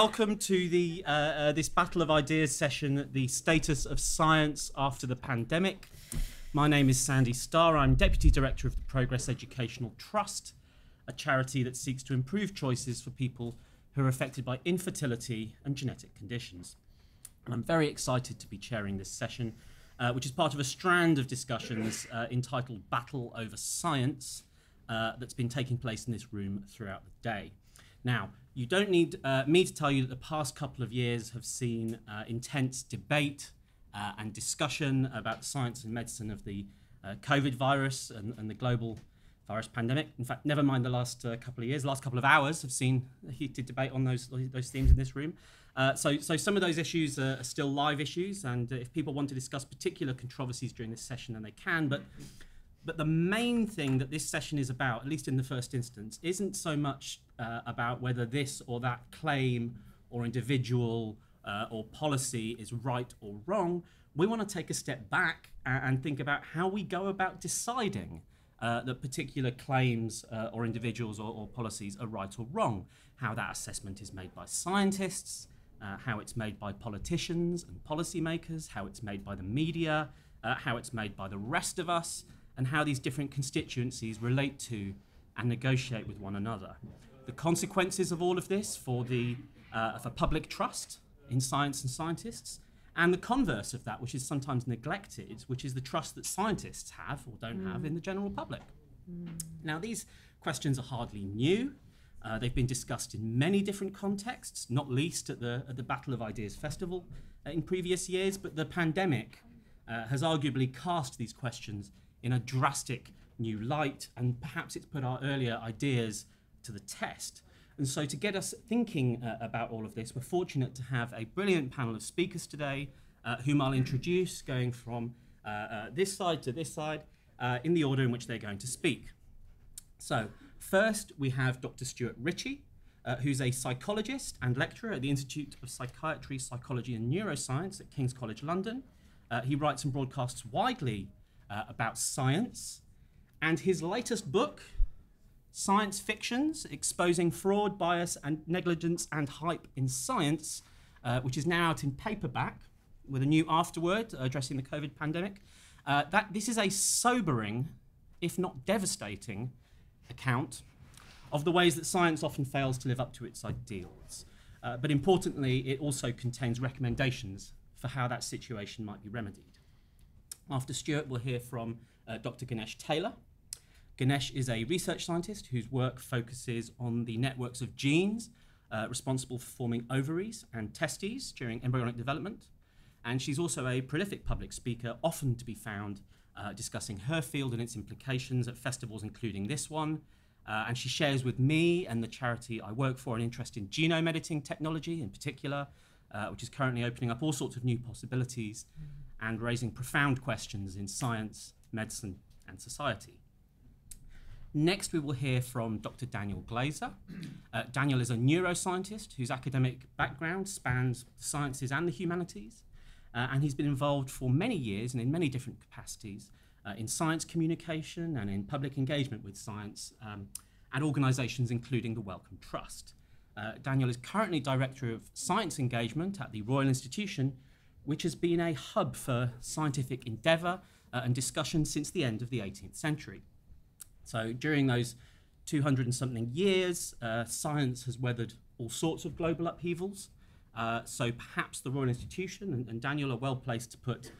welcome to the uh, uh, this Battle of Ideas session, the status of science after the pandemic. My name is Sandy Starr. I'm Deputy Director of the Progress Educational Trust, a charity that seeks to improve choices for people who are affected by infertility and genetic conditions. And I'm very excited to be chairing this session, uh, which is part of a strand of discussions uh, entitled Battle Over Science uh, that's been taking place in this room throughout the day. Now, you don't need uh, me to tell you that the past couple of years have seen uh, intense debate uh, and discussion about the science and medicine of the uh, COVID virus and, and, the global virus pandemic. In fact, never mind the last uh, couple of years, the last couple of hours have seen heated debate on those, those themes in this room. So, so some of those issues are still live issues, and if people want to discuss particular controversies during this session, then they can. But but the main thing that this session is about, at least in the first instance, isn't so much uh, about whether this or that claim or individual uh, or policy is right or wrong. We want to take a step back and, think about how we go about deciding uh, that particular claims uh, or individuals or, or, policies are right or wrong, how that assessment is made by scientists, uh, how it's made by politicians and policymakers, how it's made by the media, uh, how it's made by the rest of us and how these different constituencies relate to and negotiate with one another. The consequences of all of this for, the, uh, for public trust in science and scientists, and the converse of that, which is sometimes neglected, which is the trust that scientists have or don't mm. have in the general public. Mm. Now, these questions are hardly new. Uh, they've been discussed in many different contexts, not least at the, at the Battle of Ideas Festival uh, in previous years, but the pandemic uh, has arguably cast these questions in a drastic new light, and perhaps it's put our earlier ideas to the test. And so, to get us thinking uh, about all of this, we're fortunate to have a brilliant panel of speakers today, uh, whom I'll introduce, going from uh, uh this side to this side, uh, in the order in which they're going to speak. So, first we have Dr. Stuart Ritchie, uh, who's a psychologist and lecturer at the Institute of Psychiatry, Psychology and Neuroscience at King's College London. he writes and broadcasts widely uh, about science. And his latest book, Science Fictions Exposing Fraud, Bias, and Negligence and Hype in Science, uh, which is now out in paperback with a new afterword addressing the COVID pandemic. Uh, that, this is a sobering, if not devastating, account of the ways that science often fails to live up to its ideals. Uh, but importantly, it also contains recommendations for how that situation might be remedied. After Stuart, we'll hear from uh, Dr. Günes Taylor. Günes is a research scientist whose work focuses on the networks of genes uh, responsible for forming ovaries and testes during embryonic development. And she's also a prolific public speaker, often to be found uh, discussing her field and its implications at festivals, including this one. Uh, and she shares with me and the charity I work for an interest in genome editing technology in particular, uh, which is currently opening up all sorts of new possibilities. Mm and raising profound questions in science, medicine, and society. Next, we will hear from Dr. Daniel Glaser. Uh, Daniel is a neuroscientist whose academic background spans the sciences and the humanities, uh, and he's been involved for many years and in many different capacities uh, in science communication and in public engagement with science um, and organisations including the Wellcome Trust. Uh, Daniel is currently Director of Science Engagement at the Royal Institution which has been a hub for scientific endeavour uh, and discussion since the end of the 18th century. So during those 200 and something years, uh, science has weathered all sorts of global upheavals. Uh, so perhaps the Royal Institution and, and, Daniel are well placed to put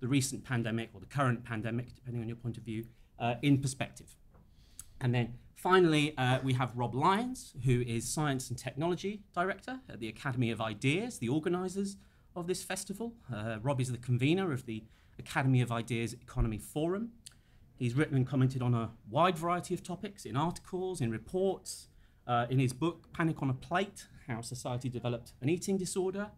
the recent pandemic or the current pandemic, depending on your point of view, uh, in perspective. And then finally, uh, we have Rob Lyons, who is Science and Technology Director at the Academy of Ideas, the organisers of this festival. Uh, Rob is the convener of the Academy of Ideas Economy Forum. He's written and commented on a wide variety of topics in articles, in reports, uh, in his book Panic on a Plate How Society Developed an Eating Disorder.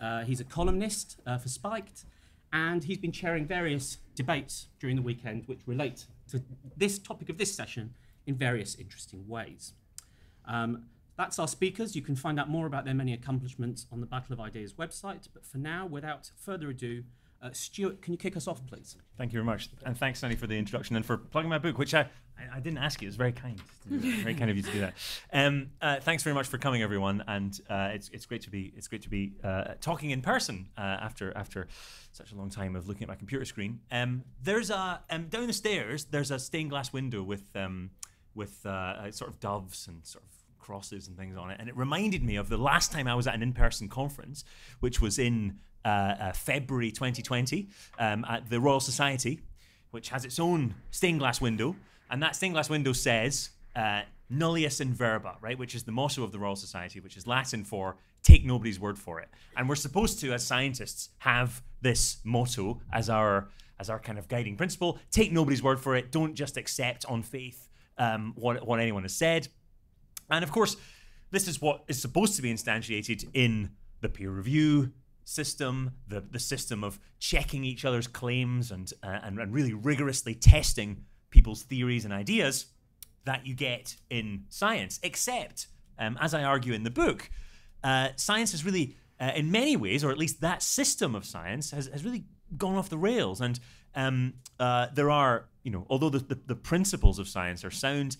Uh, he's a columnist uh, for Spiked, and he's been chairing various debates during the weekend which relate to this topic of this session in various interesting ways. Um, that's our speakers. You can find out more about their many accomplishments on the Battle of Ideas website. But for now, without further ado, uh, Stuart, can you kick us off, please? Thank you very much. And thanks, Sandy, for the introduction and for plugging my book, which I, I, I didn't ask you. It was very kind. very kind of you to do that. Um, uh, thanks very much for coming, everyone. And uh, it's it's great to be it's great to be uh, talking in person uh, after after such a long time of looking at my computer screen. Um, there's a um, down the stairs. There's a stained glass window with um, with uh, sort of doves and sort of crosses and things on it, and it reminded me of the last time I was at an in-person conference, which was in February 2020 um, at the Royal Society which has its own stained glass window, and that stained glass window says uh, nullius in verba, right, which is the motto of the Royal Society, which is Latin for take nobody's word for it. And we're supposed to, as scientists, have this motto as our as our kind of guiding principle. Take nobody's word for it. Don't just accept on faith um, what what anyone has said. And of course, this is what is supposed to be instantiated in the peer review system, the, the system of checking each other's claims and, uh, and, and really rigorously testing people's theories and ideas that you get in science. Except, um, as I argue in the book, uh, science has really, uh, in many ways, or at least that system of science, has, has really gone off the rails. And um, uh, there are, you know, although the, the, the principles of science are sound,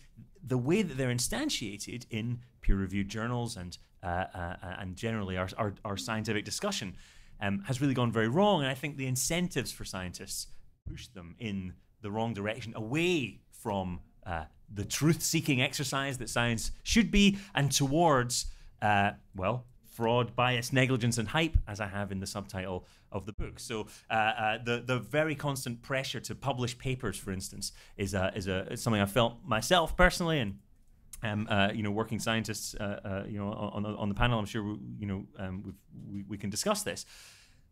the way that they're instantiated in peer-reviewed journals and uh, uh, and generally our, our, our scientific discussion um, has really gone very wrong. And I think the incentives for scientists push them in the wrong direction, away from uh, the truth-seeking exercise that science should be, and towards uh, well, fraud, bias, negligence, and hype, as I have in the subtitle of the book. So uh, uh, the the very constant pressure to publish papers, for instance, is a, is a is something I felt myself personally, and um, uh, you know, working scientists, uh, uh, you know, on, on, on, the panel, I'm sure, we, you know, um, we, we can discuss this.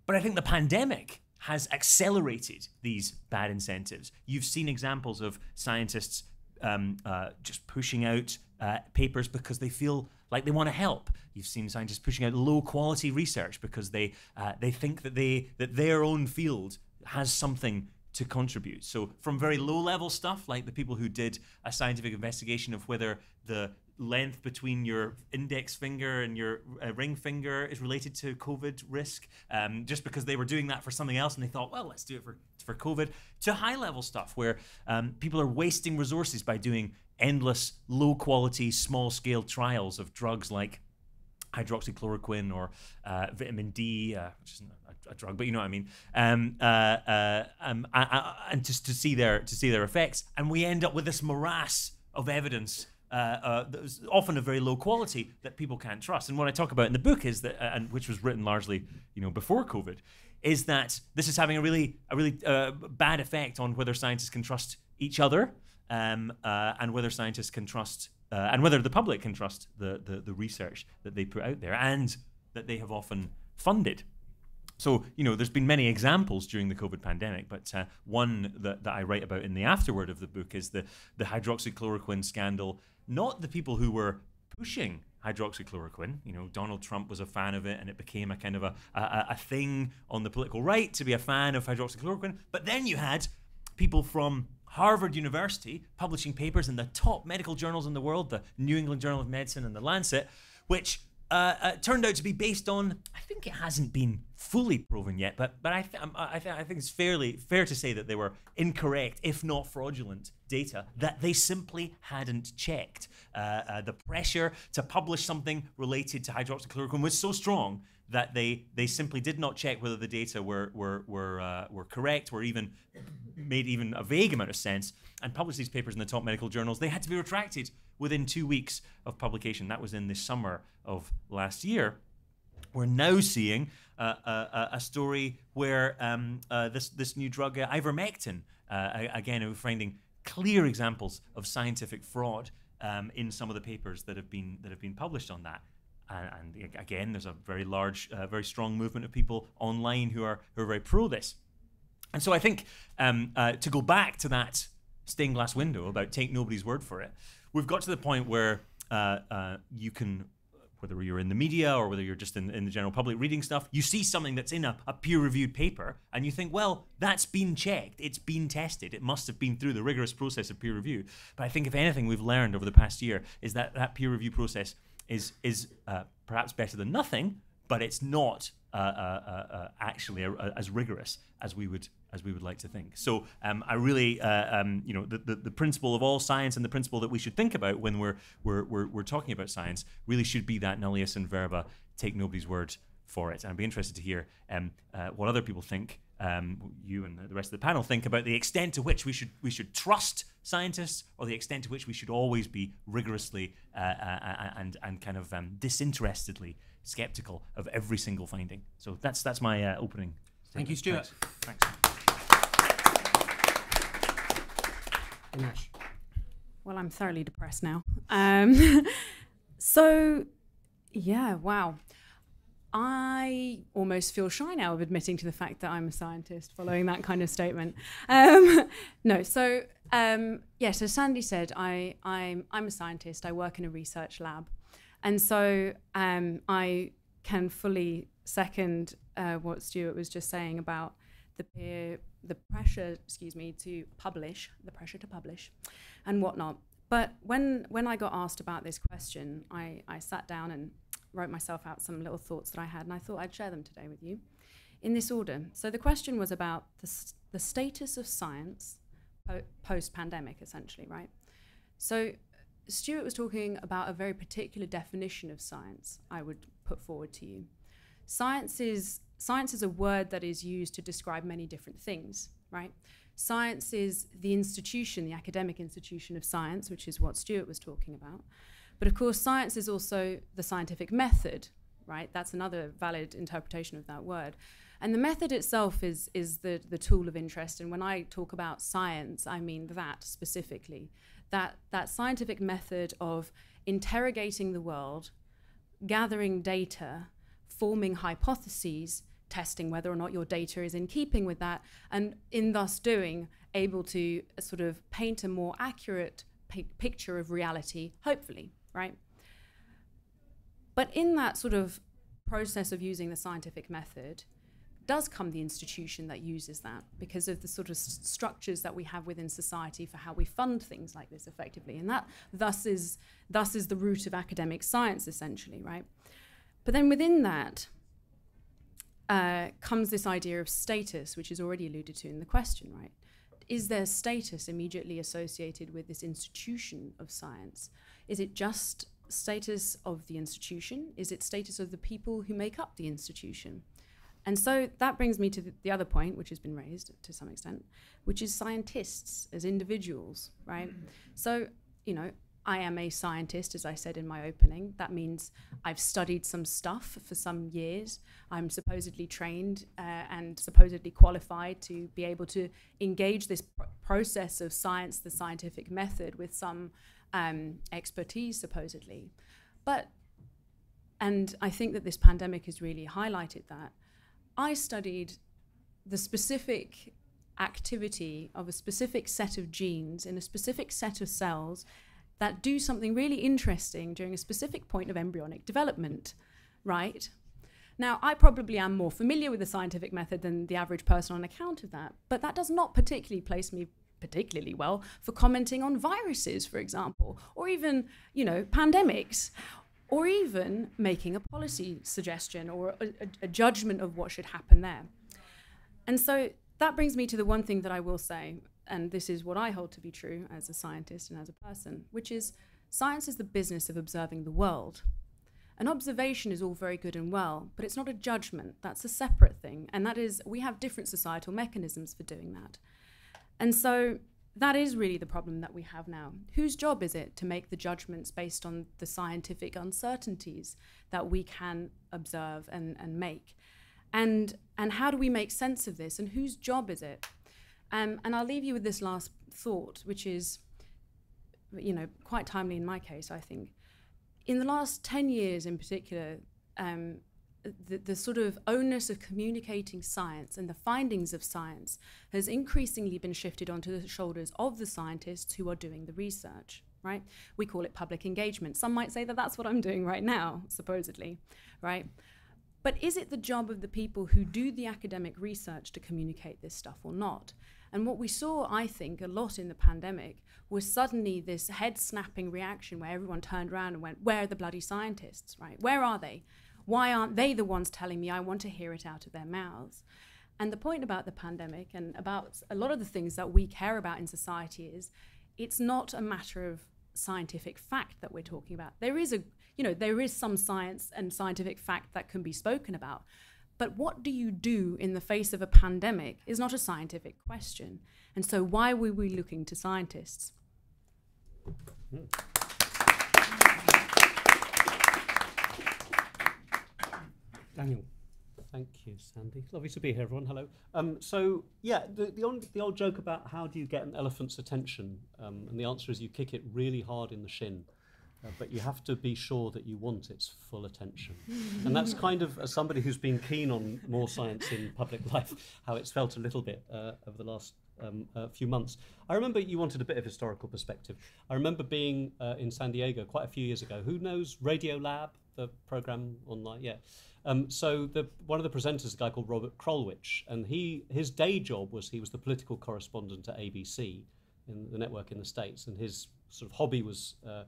But I think the pandemic has accelerated these bad incentives. You've seen examples of scientists um, uh, just pushing out uh, papers because they feel like they want to help. You've seen scientists pushing out low quality research because they uh, they think that they that their own field has something to contribute. So from very low level stuff, like the people who did a scientific investigation of whether the length between your index finger and your uh, ring finger is related to COVID risk, um, just because they were doing that for something else and they thought, well, let's do it for, for COVID, to high level stuff where um, people are wasting resources by doing endless, low quality, small scale trials of drugs like hydroxychloroquine or uh, vitamin D, uh, which is a, a, drug, but you know what I mean. Um, uh, uh um, I, I, and just to see their to see their effects, and we end up with this morass of evidence. Uh, uh, that was often of very low quality that people can't trust. And what I talk about in the book is that, and which was written largely, you know, before COVID, is that this is having a really, a really bad effect on whether scientists can trust each other, um, and whether scientists can trust uh, and whether the public can trust the, the, the research that they put out there and that they have often funded. So, you know, there's been many examples during the COVID pandemic, but uh, one that, that I write about in the afterword of the book is the, the hydroxychloroquine scandal. Not the people who were pushing hydroxychloroquine. You know, Donald Trump was a fan of it, and it became a kind of a, a, a thing on the political right to be a fan of hydroxychloroquine. But then you had people from Harvard University publishing papers in the top medical journals in the world, the New England Journal of Medicine and the Lancet, which uh, uh, turned out to be based on. I think it hasn't been fully proven yet, but but I th- um, I, th- I think it's fairly fair to say that they were incorrect, if not fraudulent, data that they simply hadn't checked. Uh, uh the pressure to publish something related to hydroxychloroquine was so strong that they they simply did not check whether the data were were were uh, were correct, or even made even a vague amount of sense, and published these papers in the top medical journals. They had to be retracted within two weeks of publication. That was in the summer of last year. We're now seeing uh, a, a, story where um, uh, this this new drug uh, ivermectin uh, again we're finding clear examples of scientific fraud um, in some of the papers that have been that have been published on that. And, and again, there's a very large, uh, very strong movement of people online who are who are very pro this. And so I think um, uh, to go back to that stained glass window about take nobody's word for it, we've got to the point where uh, uh, you can, whether you're in the media or whether you're just in, in the general public reading stuff, you see something that's in a, a peer reviewed paper and you think, well, that's been checked, it's been tested, it must have been through the rigorous process of peer review. But I think if anything we've learned over the past year is that that peer review process is is uh, perhaps better than nothing, but it's not uh, uh, uh, uh actually as rigorous as we would as we would like to think. So um, I really, uh, um, you know, the, the, the, principle of all science and the principle that we should think about when we're, we're, we're, we're talking about science really should be that nullius in verba, take nobody's word for it. And I'd be interested to hear um, what other people think, um, you and the rest of the panel think about the extent to which we should we should trust scientists, or the extent to which we should always be rigorously uh, uh, and and kind of um, disinterestedly skeptical of every single finding. So that's that's my uh, opening. Statement. Thank you, Stuart. Thanks. Thanks. Well, I'm thoroughly depressed now. Um, so, yeah, wow. I almost feel shy now of admitting to the fact that I'm a scientist following that kind of statement. Um, no, so um, yes, as Sandy said, I, I'm, I'm a scientist. I work in a research lab. And so um, I can fully second uh, what Stuart was just saying about the peer, the pressure, excuse me, to publish, the pressure to publish and whatnot. But when, when I got asked about this question, I, I sat down and wrote myself out some little thoughts that I had, and I thought I'd share them today with you in this order. So the question was about the, the status of science po- post pandemic, essentially, right? So Stuart was talking about a very particular definition of science I would put forward to you. Science is, science is a word that is used to describe many different things, right? Science is the institution, the academic institution of science, which is what Stuart was talking about. But of course, science is also the scientific method, right? That's another valid interpretation of that word. And the method itself is, is the, the tool of interest. And when I talk about science, I mean that specifically. That, that scientific method of interrogating the world, gathering data, forming hypotheses, testing whether or not your data is in keeping with that, and in thus doing, able to sort of paint a more accurate picture of reality, hopefully right? But in that sort of process of using the scientific method, does come the institution that uses that because of the sort of st- structures that we have within society for how we fund things like this effectively. And that thus is thus is the root of academic science essentially right? But then within that uh, comes this idea of status which is already alluded to in the question right? Is there status immediately associated with this institution of science is it just status of the institution? Is it status of the people who make up the institution? And so that brings me to the, the, other point, which has been raised to some extent, which is scientists as individuals, right? Mm-hmm. So, you know, I am a scientist, as I said in my opening. That means I've studied some stuff for some years. I'm supposedly trained uh, and supposedly qualified to be able to engage this pr- process of science, the scientific method, with some um, expertise, supposedly. But, and I think that this pandemic has really highlighted that. I studied the specific activity of a specific set of genes in a specific set of cells that do something really interesting during a specific point of embryonic development, right? Now, I probably am more familiar with the scientific method than the average person on account of that, but that does not particularly place me particularly well for commenting on viruses, for example, or even, you know, pandemics, or even making a policy suggestion or a, a, judgment of what should happen there. And so that brings me to the one thing that I will say, and this is what I hold to be true as a scientist and as a person, which is science is the business of observing the world. An observation is all very good and well, but it's not a judgment. That's a separate thing. And that is, we have different societal mechanisms for doing that. And so that is really the problem that we have now. Whose job is it to make the judgments based on the scientific uncertainties that we can observe and, and make? And, and how do we make sense of this? And whose job is it? Um, and I'll leave you with this last thought, which is, you know, quite timely in my case, I think. In the last 10 years in particular, um, the, the sort of onus of communicating science and the findings of science has increasingly been shifted onto the shoulders of the scientists who are doing the research right? We call it public engagement. Some might say that that's what i'm doing right now supposedly right? But is it the job of the people who do the academic research to communicate this stuff or not? And what we saw i think a lot in the pandemic was suddenly this head snapping reaction where everyone turned around and went where are the bloody scientists? Right? Where are they Why aren't they the ones telling me? I want to hear it out of their mouths. And the point about the pandemic and about a lot of the things that we care about in society is it's not a matter of scientific fact that we're talking about. There is a, you know, there is some science and scientific fact that can be spoken about. But what do you do in the face of a pandemic is not a scientific question. And so why were we looking to scientists? Hmm. Daniel. Thank you, Sandy. Lovely to be here, everyone. Hello. Um, so, yeah, the, the, old, the old joke about how do you get an elephant's attention, um, and the answer is you kick it really hard in the shin. Uh, but you have to be sure that you want its full attention. and that's kind of, as somebody who's been keen on more science in public life, how it's felt a little bit uh, over the last um, uh, few months. I remember you wanted a bit of historical perspective. I remember being uh, in San Diego quite a few years ago. Who knows Radio Lab, the program online? Yeah. Um, so the, one of the presenters, a guy called Robert Krulwich, and he his day job was he was the political correspondent at ABC in the network in the States, and his sort of hobby was uh,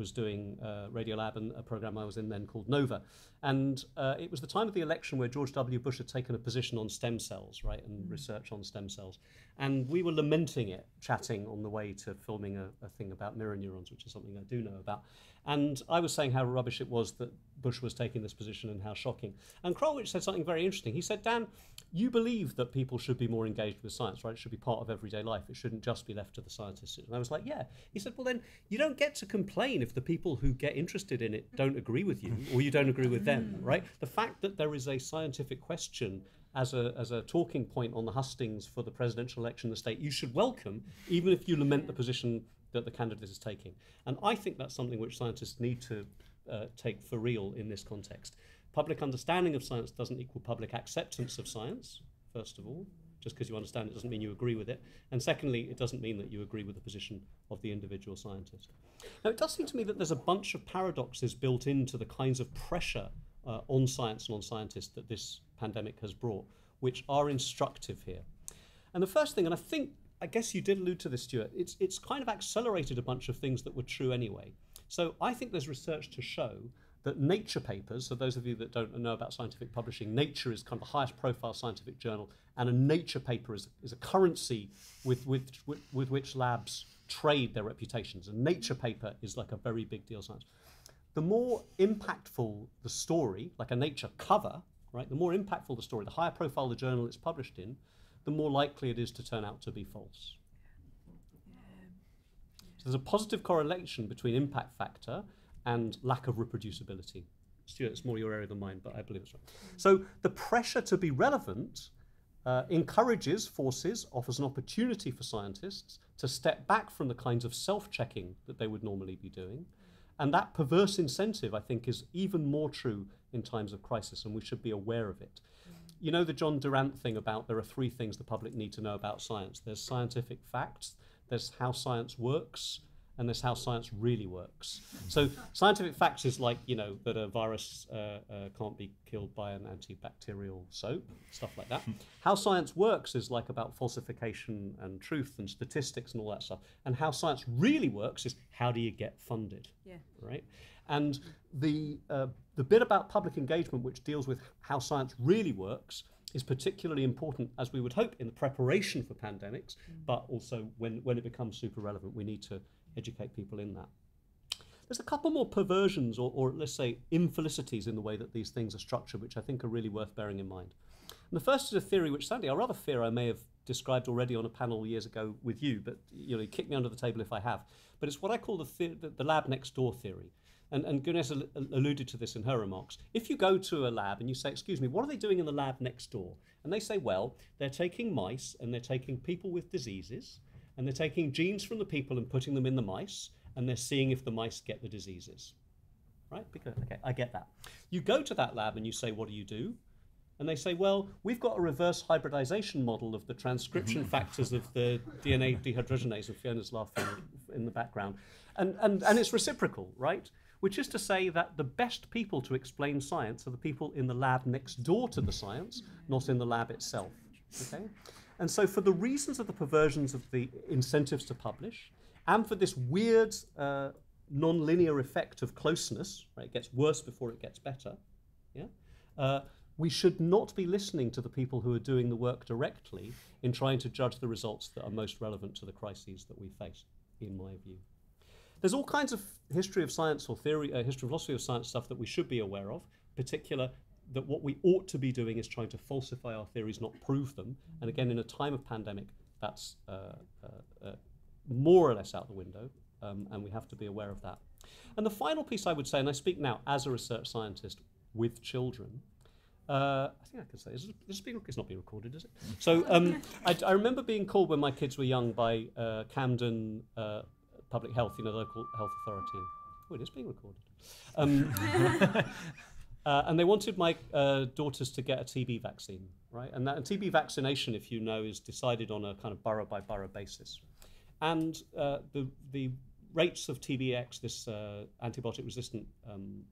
was doing uh, Radio Lab and a program I was in then called Nova. And uh, it was the time of the election where George W. Bush had taken a position on stem cells, right, and mm. research on stem cells. And we were lamenting it, chatting on the way to filming a, a thing about mirror neurons, which is something I do know about. And I was saying how rubbish it was that Bush was taking this position and how shocking. And Krulwich said something very interesting. He said, Dan, you believe that people should be more engaged with science, right? It should be part of everyday life. It shouldn't just be left to the scientists. And I was like, yeah. He said, well, then you don't get to complain if the people who get interested in it don't agree with you or you don't agree with them, mm. right? The fact that there is a scientific question as a, as a talking point on the hustings for the presidential election in the state, you should welcome, even if you lament the position that the candidate is taking. And I think that's something which scientists need to uh, take for real in this context. Public understanding of science doesn't equal public acceptance of science, first of all. Just because you understand it doesn't mean you agree with it. And secondly, it doesn't mean that you agree with the position of the individual scientist. Now, it does seem to me that there's a bunch of paradoxes built into the kinds of pressure uh, on science and on scientists that this pandemic has brought, which are instructive here. And the first thing, and I think, I guess you did allude to this, Stuart, it's, it's kind of accelerated a bunch of things that were true anyway. So I think there's research to show that Nature papers, so those of you that don't know about scientific publishing, Nature is kind of the highest profile scientific journal, and a Nature paper is, is a currency with, with, with, with which labs trade their reputations. A Nature paper is like a very big deal science. The more impactful the story, like a Nature cover, right, the more impactful the story, the higher profile the journal it's published in, the more likely it is to turn out to be false. So there's a positive correlation between impact factor and lack of reproducibility. Stuart, it's more your area than mine, but I believe it's right. So the pressure to be relevant uh, encourages forces, offers an opportunity for scientists to step back from the kinds of self checking that they would normally be doing. And that perverse incentive, I think, is even more true in times of crisis, and we should be aware of it. You know the John Durant thing about there are three things the public need to know about science there's scientific facts, there's how science works, and there's how science really works. So scientific facts is like, you know, that a virus uh, uh, can't be killed by an antibacterial soap, stuff like that. how science works is like about falsification and truth and statistics and all that stuff. And how science really works is how do you get funded, yeah. right? And the, uh, the bit about public engagement, which deals with how science really works, is particularly important, as we would hope, in the preparation for pandemics, mm. but also when, when it becomes super relevant, we need to educate people in that. There's a couple more perversions, or, or let's say infelicities, in the way that these things are structured, which I think are really worth bearing in mind. And the first is a theory which, Sandy, I rather fear I may have described already on a panel years ago with you, but you know, kick me under the table if I have. But it's what I call the, the, the lab next door theory. And, and Günes al- alluded to this in her remarks. If you go to a lab and you say, Excuse me, what are they doing in the lab next door? And they say, Well, they're taking mice and they're taking people with diseases and they're taking genes from the people and putting them in the mice and they're seeing if the mice get the diseases. Right? Because, okay, I get that. You go to that lab and you say, What do you do? And they say, well, we've got a reverse hybridization model of the transcription factors of the DNA dehydrogenase, and Fiona's laughing in the background. And, and, and it's reciprocal, right? Which is to say that the best people to explain science are the people in the lab next door to the science, not in the lab itself. Okay? And so, for the reasons of the perversions of the incentives to publish, and for this weird uh, non-linear effect of closeness, right, it gets worse before it gets better, Yeah. Uh, we should not be listening to the people who are doing the work directly in trying to judge the results that are most relevant to the crises that we face, in my view. There's all kinds of history of science or theory, uh, history of philosophy of science stuff that we should be aware of, particular that what we ought to be doing is trying to falsify our theories, not prove them. And again, in a time of pandemic, that's uh, uh, uh, more or less out the window, um, and we have to be aware of that. And the final piece I would say, and I speak now as a research scientist with children, uh, I think I can say, is this, is being, it's not being recorded, is it? So um, I, I, remember being called when my kids were young by uh, Camden uh, Public Health, you know, the local health authority. Oh, it is being recorded. Um, uh, and they wanted my uh, daughters to get a TB vaccine, right? And that and TB vaccination, if you know, is decided on a kind of borough by borough basis. And uh, the, the rates of TBX, this antibiotic resistant um,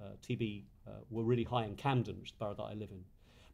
uh, TB uh, were really high in Camden, which is the borough that I live in.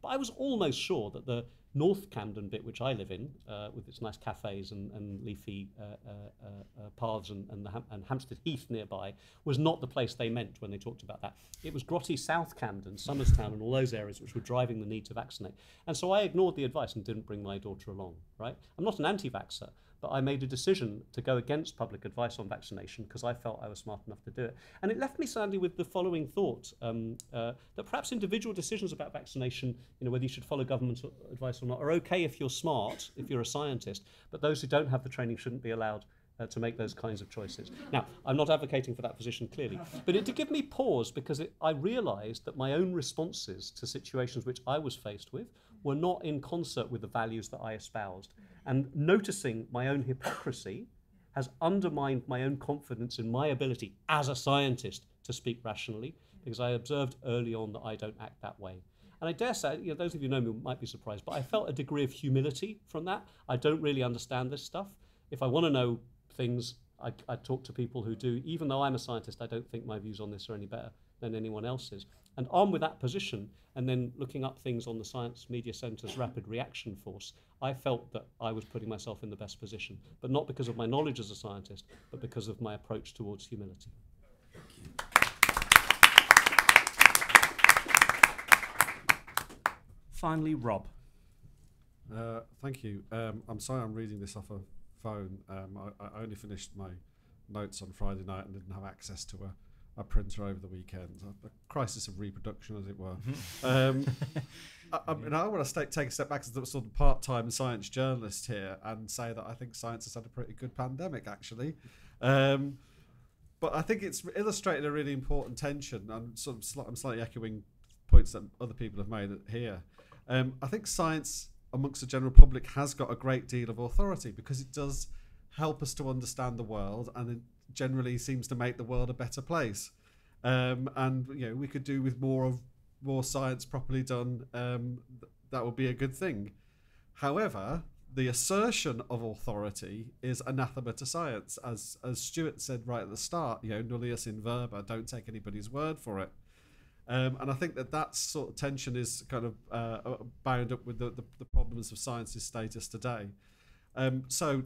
But I was almost sure that the North Camden bit, which I live in, uh, with its nice cafes and, and leafy uh, uh, uh, uh paths and, and, Ham and, Hampstead Heath nearby, was not the place they meant when they talked about that. It was grotty South Camden, Somerstown, and all those areas which were driving the need to vaccinate. And so I ignored the advice and didn't bring my daughter along. Right? I'm not an anti-vaxxer, but I made a decision to go against public advice on vaccination because I felt I was smart enough to do it. And it left me sadly with the following thought um, uh, that perhaps individual decisions about vaccination, you know, whether you should follow government advice or not, are okay if you're smart, if you're a scientist, but those who don't have the training shouldn't be allowed uh, to make those kinds of choices. Now, I'm not advocating for that position clearly, but it did give me pause because it, I realized that my own responses to situations which I was faced with were not in concert with the values that I espoused. And noticing my own hypocrisy has undermined my own confidence in my ability as a scientist to speak rationally because I observed early on that I don't act that way. And I dare say, you know, those of you who know me might be surprised, but I felt a degree of humility from that. I don't really understand this stuff. If I want to know things, I, I talk to people who do. Even though I'm a scientist, I don't think my views on this are any better than anyone else's. And armed with that position, and then looking up things on the Science Media Centre's Rapid Reaction Force, I felt that I was putting myself in the best position, but not because of my knowledge as a scientist, but because of my approach towards humility. Finally, Rob. Uh, thank you. Um, I'm sorry I'm reading this off a phone. Um, I, I, only finished my notes on Friday night and didn't have access to a a printer over the weekend, a, a crisis of reproduction, as it were. Mm-hmm. um, I, I, mean, I want to take a step back as a sort of part-time science journalist here and say that I think science has had a pretty good pandemic, actually. Um, but I think it's illustrated a really important tension. I'm sort of sli- I'm slightly echoing points that other people have made here. Um, I think science amongst the general public has got a great deal of authority because it does help us to understand the world and it generally seems to make the world a better place. Um, and you know we could do with more of more science properly done. Um, th- that would be a good thing. However, the assertion of authority is anathema to science, as as Stuart said right at the start. You know, nullius in verba. Don't take anybody's word for it. Um, and I think that that sort of tension is kind of uh, uh bound up with the, the, the problems of science's status today. Um, so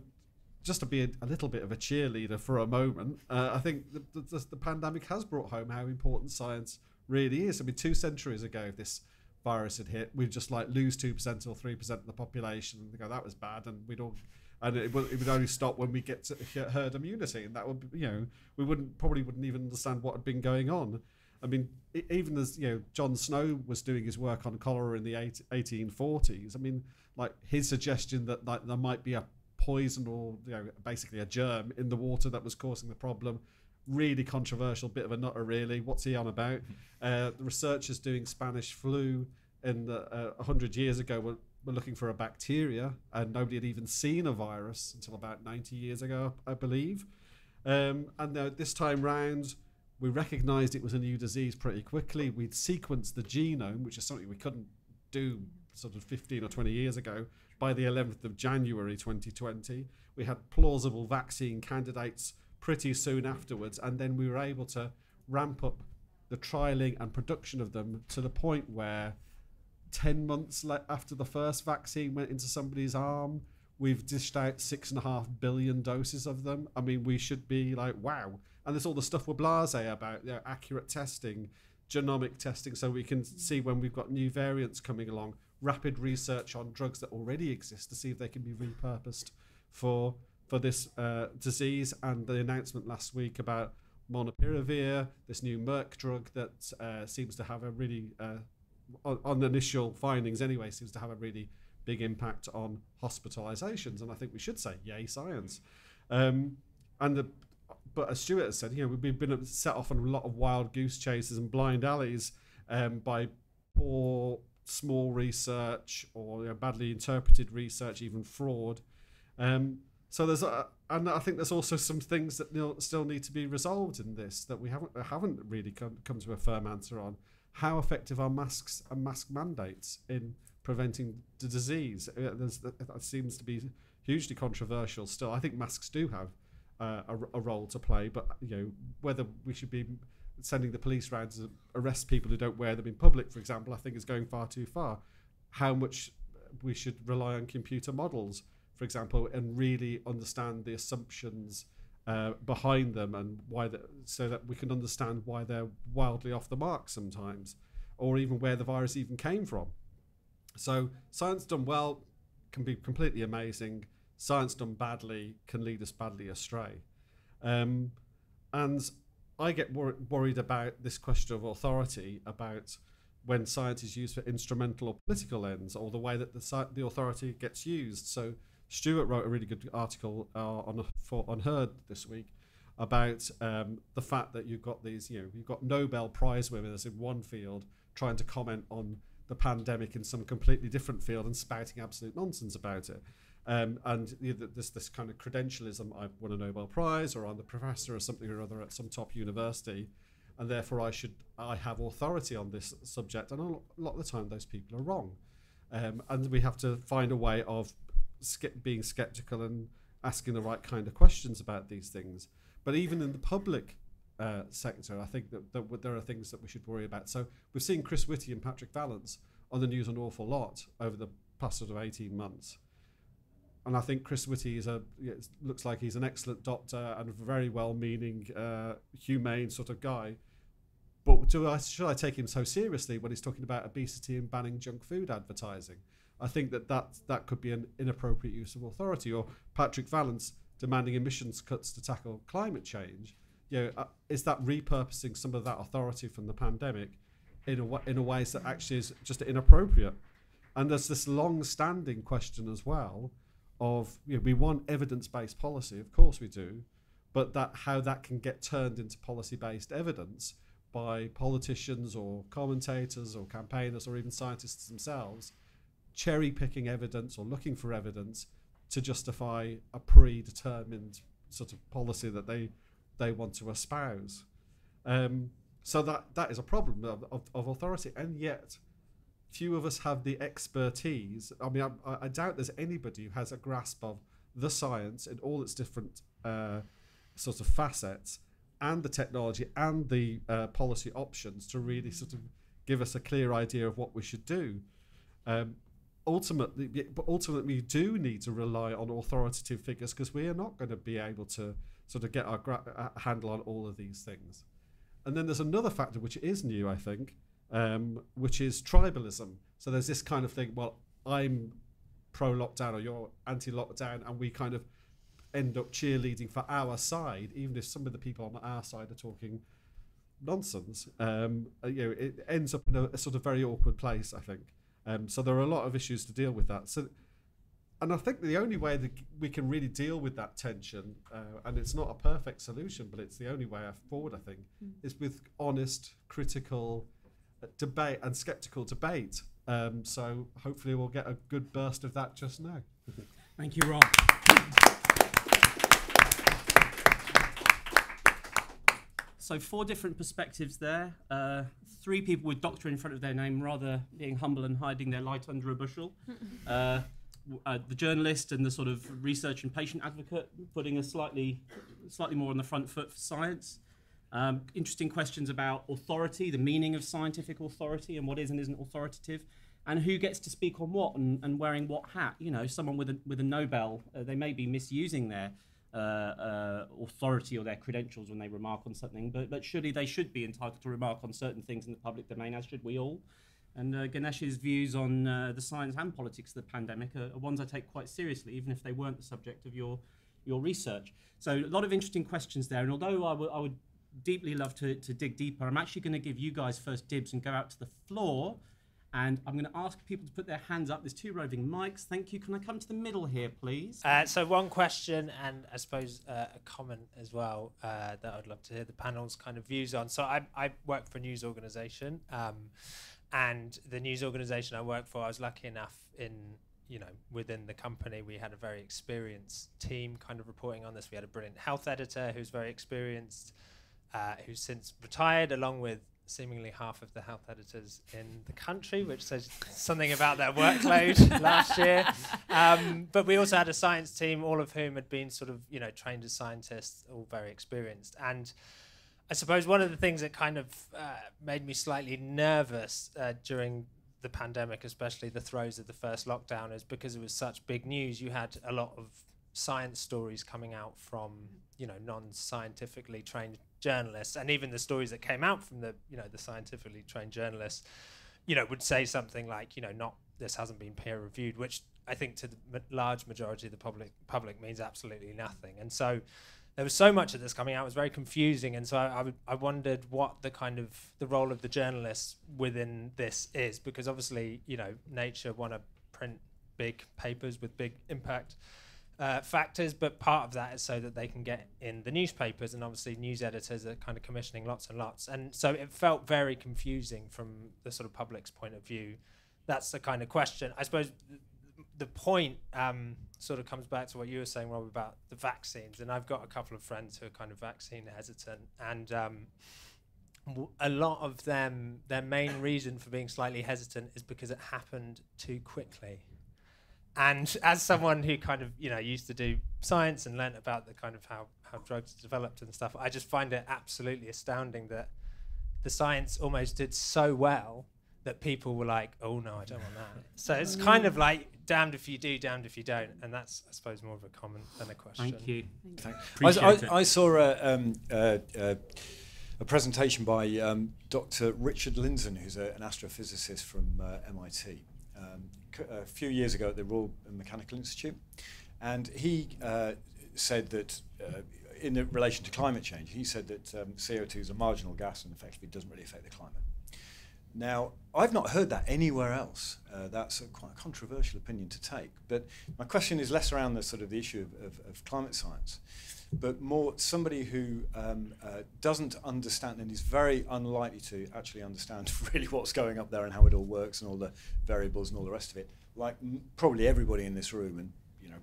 just to be a, a, little bit of a cheerleader for a moment, uh, I think the, the, the, pandemic has brought home how important science really is. I mean, two centuries ago, if this virus had hit, we'd just like lose two percent or three percent of the population, and go that was bad, and we'd all. And it would, it would only stop when we get to herd immunity, and that would, be, you know, we wouldn't probably wouldn't even understand what had been going on. I mean, even as you know, John Snow was doing his work on cholera in the 1840s. I mean, like his suggestion that like there might be a poison or you know, basically a germ in the water that was causing the problem. Really controversial, bit of a nutter, really. What's he on about? Uh, the researchers doing Spanish flu in the, uh, 100 years ago were, were looking for a bacteria, and nobody had even seen a virus until about 90 years ago, I believe. Um, and uh, this time round, we recognized it was a new disease pretty quickly. We'd sequenced the genome, which is something we couldn't do sort of 15 or 20 years ago by the 11th of January 2020. We had plausible vaccine candidates pretty soon afterwards, and then we were able to ramp up the trialing and production of them to the point where 10 months after the first vaccine went into somebody's arm, we've dished out six and a half billion doses of them. I mean, we should be like, wow. And there's all the stuff we're blase about, you know, accurate testing, genomic testing so we can see when we've got new variants coming along, rapid research on drugs that already exist to see if they can be repurposed for for this uh, disease, and the announcement last week about molnupiravir, this new Merck drug that uh, seems to have a really, uh, on, on initial findings anyway, seems to have a really big impact on hospitalizations. And I think we should say, yay, science. Um, and the, but as Stuart has said, you know, we've been set off on a lot of wild goose chases and blind alleys um, by poor, small research or you know, badly interpreted research, even fraud. Um, so there's a, and I think there's also some things that still need to be resolved in this that we haven't haven't really come, come to a firm answer on. How effective are masks and mask mandates in preventing the disease? Uh, there's, that seems to be hugely controversial still. I think masks do have uh, a, a, role to play, but you know whether we should be sending the police around to arrest people who don't wear them in public, for example, I think is going far too far. How much we should rely on computer models for example, and really understand the assumptions uh, behind them and why the, so that we can understand why they're wildly off the mark sometimes, or even where the virus even came from. So science done well can be completely amazing. Science done badly can lead us badly astray. Um, and I get wor- worried about this question of authority, about when science is used for instrumental or political ends, or the way that the, the authority gets used. So Stuart wrote a really good article uh, on for UnHerd this week about um, the fact that you've got these, you know, you've got Nobel Prize winners in one field trying to comment on the pandemic in some completely different field and spouting absolute nonsense about it. Um, and you know, this this kind of credentialism, I've won a Nobel Prize or I'm the professor or something or other at some top university, and therefore I should I have authority on this subject. And a lot of the time, those people are wrong, um, and we have to find a way of being skeptical and asking the right kind of questions about these things. But even in the public uh, sector, I think that, that there are things that we should worry about. So we've seen Chris Whitty and Patrick Vallance on the news an awful lot over the past sort of 18 months. And I think Chris Whitty is a looks like he's an excellent doctor and a very well-meaning, uh, humane sort of guy. But do I, should I take him so seriously when he's talking about obesity and banning junk food advertising? I think that that, that could be an inappropriate use of authority. Or Patrick Vallance demanding emissions cuts to tackle climate change. You know, uh, is that repurposing some of that authority from the pandemic in a in a ways that actually is just inappropriate? And there's this long-standing question as well of you know, we want evidence-based policy, of course we do, but that how that can get turned into policy-based evidence by politicians or commentators or campaigners or even scientists themselves cherry picking evidence or looking for evidence to justify a predetermined sort of policy that they they want to espouse. Um, so that that is a problem of, of, of, authority, and yet few of us have the expertise. I mean, I, I, doubt there's anybody who has a grasp of the science in all its different uh, sort of facets, and the technology and the uh, policy options to really sort of give us a clear idea of what we should do. Um, ultimately, but ultimately, we do need to rely on authoritative figures because we are not going to be able to sort of get our gra- handle on all of these things. And then there's another factor which is new, I think, um, which is tribalism. So there's this kind of thing. Well, I'm pro lockdown or you're anti lockdown, and we kind of end up cheerleading for our side, even if some of the people on our side are talking nonsense. Um, uh, you know, it ends up in a, a sort of very awkward place, I think. Um, so there are a lot of issues to deal with that. So, and I think the only way that we can really deal with that tension, uh, and it's not a perfect solution, but it's the only way forward, I think, mm. is with honest, critical debate and skeptical debate. Um, so hopefully we'll get a good burst of that just now. Thank you, Rob. So four different perspectives there. Uh, three people with doctor in front of their name, rather being humble and hiding their light under a bushel. uh, uh, the journalist and the sort of research and patient advocate putting a slightly, slightly more on the front foot for science. Um, interesting questions about authority, the meaning of scientific authority, and what is and isn't authoritative, and who gets to speak on what and, and wearing what hat. You know, someone with a with a Nobel, uh, they may be misusing their uh, uh, authority or their credentials when they remark on something, but, but surely they should be entitled to remark on certain things in the public domain, as should we all. And uh, Günes's views on uh, the science and politics of the pandemic are, are ones I take quite seriously, even if they weren't the subject of your, your research. So, a lot of interesting questions there. And although I I would deeply love to, to dig deeper, I'm actually going to give you guys first dibs and go out to the floor. And I'm going to ask people to put their hands up. There's two roving mics. Thank you. Can I come to the middle here, please? Uh, so one question and I suppose uh, a comment as well uh, that I'd love to hear the panel's kind of views on. So I, I work for a news organisation, um, and the news organisation I work for, I was lucky enough in you know within the company we had a very experienced team kind of reporting on this. We had a brilliant health editor who's very experienced, uh, who's since retired, along with seemingly half of the health editors in the country, which says something about their workload last year. Um, but we also had a science team, all of whom had been sort of, you know, trained as scientists, all very experienced. And I suppose one of the things that kind of uh, made me slightly nervous uh, during the pandemic, especially the throes of the first lockdown, is because it was such big news. You had a lot of science stories coming out from you know non-scientifically trained journalists, and even the stories that came out from the you know the scientifically trained journalists, you know, would say something like you know not this hasn't been peer reviewed, which I think to the large majority of the public public means absolutely nothing, and so there was so much of this coming out. It was very confusing, and so I wondered what the kind of the role of the journalists within this is, because obviously, you know, Nature want to print big papers with big impact uh, factors, but part of that is so that they can get in the newspapers, and obviously, news editors are kind of commissioning lots and lots, and so it felt very confusing from the sort of public's point of view. That's the kind of question, I suppose. th- The point um, sort of comes back to what you were saying, Rob, about the vaccines, and I've got a couple of friends who are kind of vaccine hesitant, and um, lot of them, their main reason for being slightly hesitant is because it happened too quickly. And as someone who kind of you know used to do science and learnt about the kind of how how drugs developed and stuff, I just find it absolutely astounding that the science almost did so well that people were like, "Oh no, I don't want that." So it's kind of like damned if you do, damned if you don't, and that's I suppose more of a comment than a question. Thank you. I, Appreciate I, it. I saw a, um, uh, uh, a presentation by um, Dr. Richard Lindzen, who's a, an astrophysicist from uh, MIT, um, a few years ago at the Royal Mechanical Institute. And he uh, said that, uh, in relation to climate change, he said that um, CO2 is a marginal gas and effectively doesn't really affect the climate. Now, I've not heard that anywhere else. Uh, that's a quite a controversial opinion to take. But my question is less around the sort of the issue of, of, of climate science, but more somebody who um, uh, doesn't understand and is very unlikely to actually understand really what's going up there and how it all works and all the variables and all the rest of it. Like m- probably everybody in this room and you know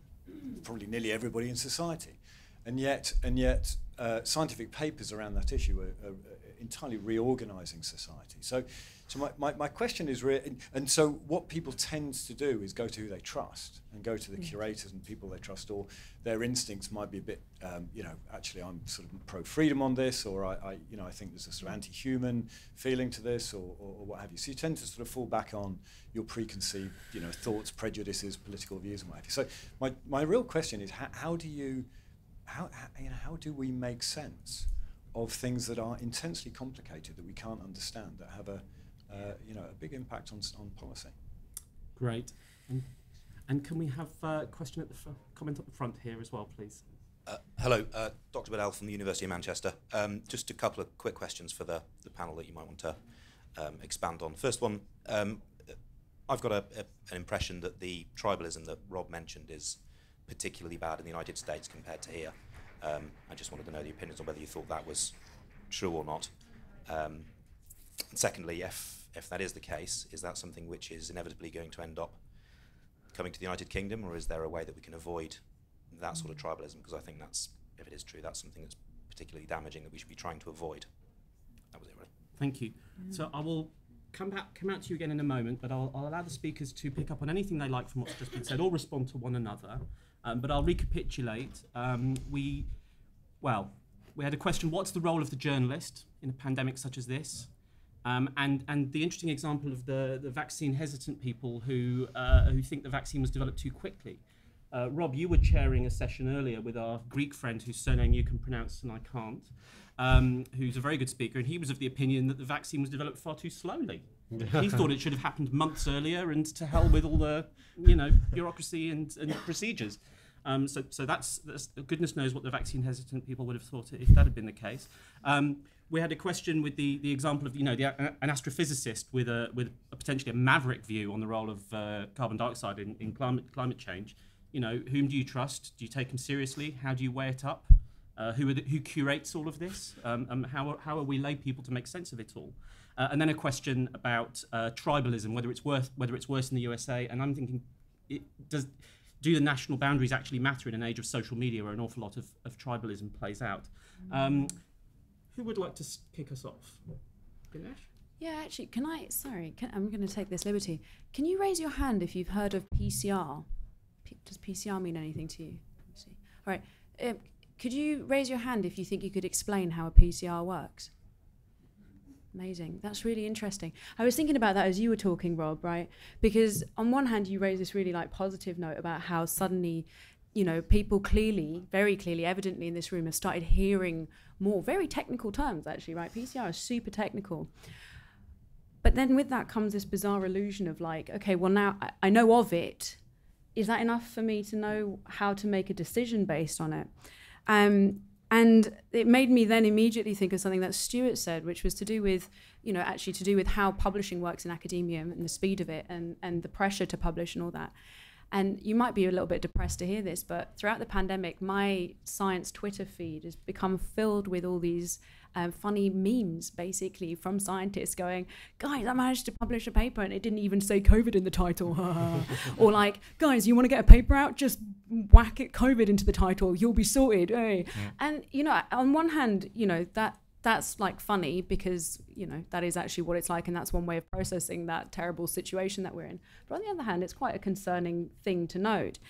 probably nearly everybody in society. And yet, and yet, uh, scientific papers around that issue are, are, are entirely reorganizing society. So, so my, my, my question is, re- and, and so what people tend to do is go to who they trust and go to the curators and people they trust, or their instincts might be a bit, um, you know, actually I'm sort of pro freedom on this, or I, I, you know, I think there's a sort of anti-human feeling to this, or, or, or what have you. So you tend to sort of fall back on your preconceived, you know, thoughts, prejudices, political views, and what have you. So my, my real question is, how, how do you how, how, you know, how do we make sense of things that are intensely complicated that we can't understand that have a uh, you know a big impact on, on policy? Great. And, and can we have a question at the fr- comment at the front here as well, please? Uh, hello, uh, Dr. Bedell from the University of Manchester. Um, just a couple of quick questions for the, the panel that you might want to um, expand on. First one, um, I've got a, a, an impression that the tribalism that Rob mentioned is particularly bad in the United States compared to here. Um, I just wanted to know the opinions on whether you thought that was true or not. Um, and secondly, if, if that is the case, is that something which is inevitably going to end up coming to the United Kingdom, or is there a way that we can avoid that sort of tribalism? Because I think that's, if it is true, that's something that's particularly damaging that we should be trying to avoid. That was it, really. Thank you. So I will come back, come out to you again in a moment, but I'll, I'll allow the speakers to pick up on anything they like from what's just been said or respond to one another. Um, but I'll recapitulate. Um, we, well, we had a question: What's the role of the journalist in a pandemic such as this? Um, and and the interesting example of the the vaccine hesitant people who uh, who think the vaccine was developed too quickly. Uh, Rob, you were chairing a session earlier with our Greek friend whose surname you can pronounce and I can't, um, who's a very good speaker, and he was of the opinion that the vaccine was developed far too slowly. he thought it should have happened months earlier, and to hell with all the, you know, bureaucracy and, and procedures. Um, so, so that's, that's goodness knows what the vaccine hesitant people would have thought if that had been the case. Um, we had a question with the, the example of you know the, an astrophysicist with a with a potentially a maverick view on the role of uh, carbon dioxide in, in climate climate change. You know, whom do you trust? Do you take him seriously? How do you weigh it up? Uh, who the, who curates all of this? Um, and how how are we lay people to make sense of it all? Uh, and then a question about uh, tribalism, whether it's worth whether it's worse in the USA. And I'm thinking, it, does do the national boundaries actually matter in an age of social media where an awful lot of, of tribalism plays out? Um, who would like to kick us off? Günes? Yeah, actually, can I? Sorry, can, I'm going to take this liberty. Can you raise your hand if you've heard of PCR? P, does PCR mean anything to you? See. All right. Um, could you raise your hand if you think you could explain how a PCR works? Amazing. That's really interesting. I was thinking about that as you were talking, Rob, right? Because on one hand, you raise this really like positive note about how suddenly, you know, people clearly, very clearly, evidently in this room have started hearing more very technical terms, actually, right? PCR is super technical. But then with that comes this bizarre illusion of like, okay, well, now I, I know of it. Is that enough for me to know how to make a decision based on it? Um, and it made me then immediately think of something that Stuart said, which was to do with, you know, actually to do with how publishing works in academia and the speed of it and, and the pressure to publish and all that. And you might be a little bit depressed to hear this, but throughout the pandemic, my science Twitter feed has become filled with all these um, funny memes, basically, from scientists going, guys, I managed to publish a paper and it didn't even say COVID in the title. or like, guys, you want to get a paper out? Just whack it COVID into the title. You'll be sorted. Hey. Yeah. And, you know, on one hand, you know, that that's like funny because you know that is actually what it's like and that's one way of processing that terrible situation that we're in. But on the other hand it's quite a concerning thing to note.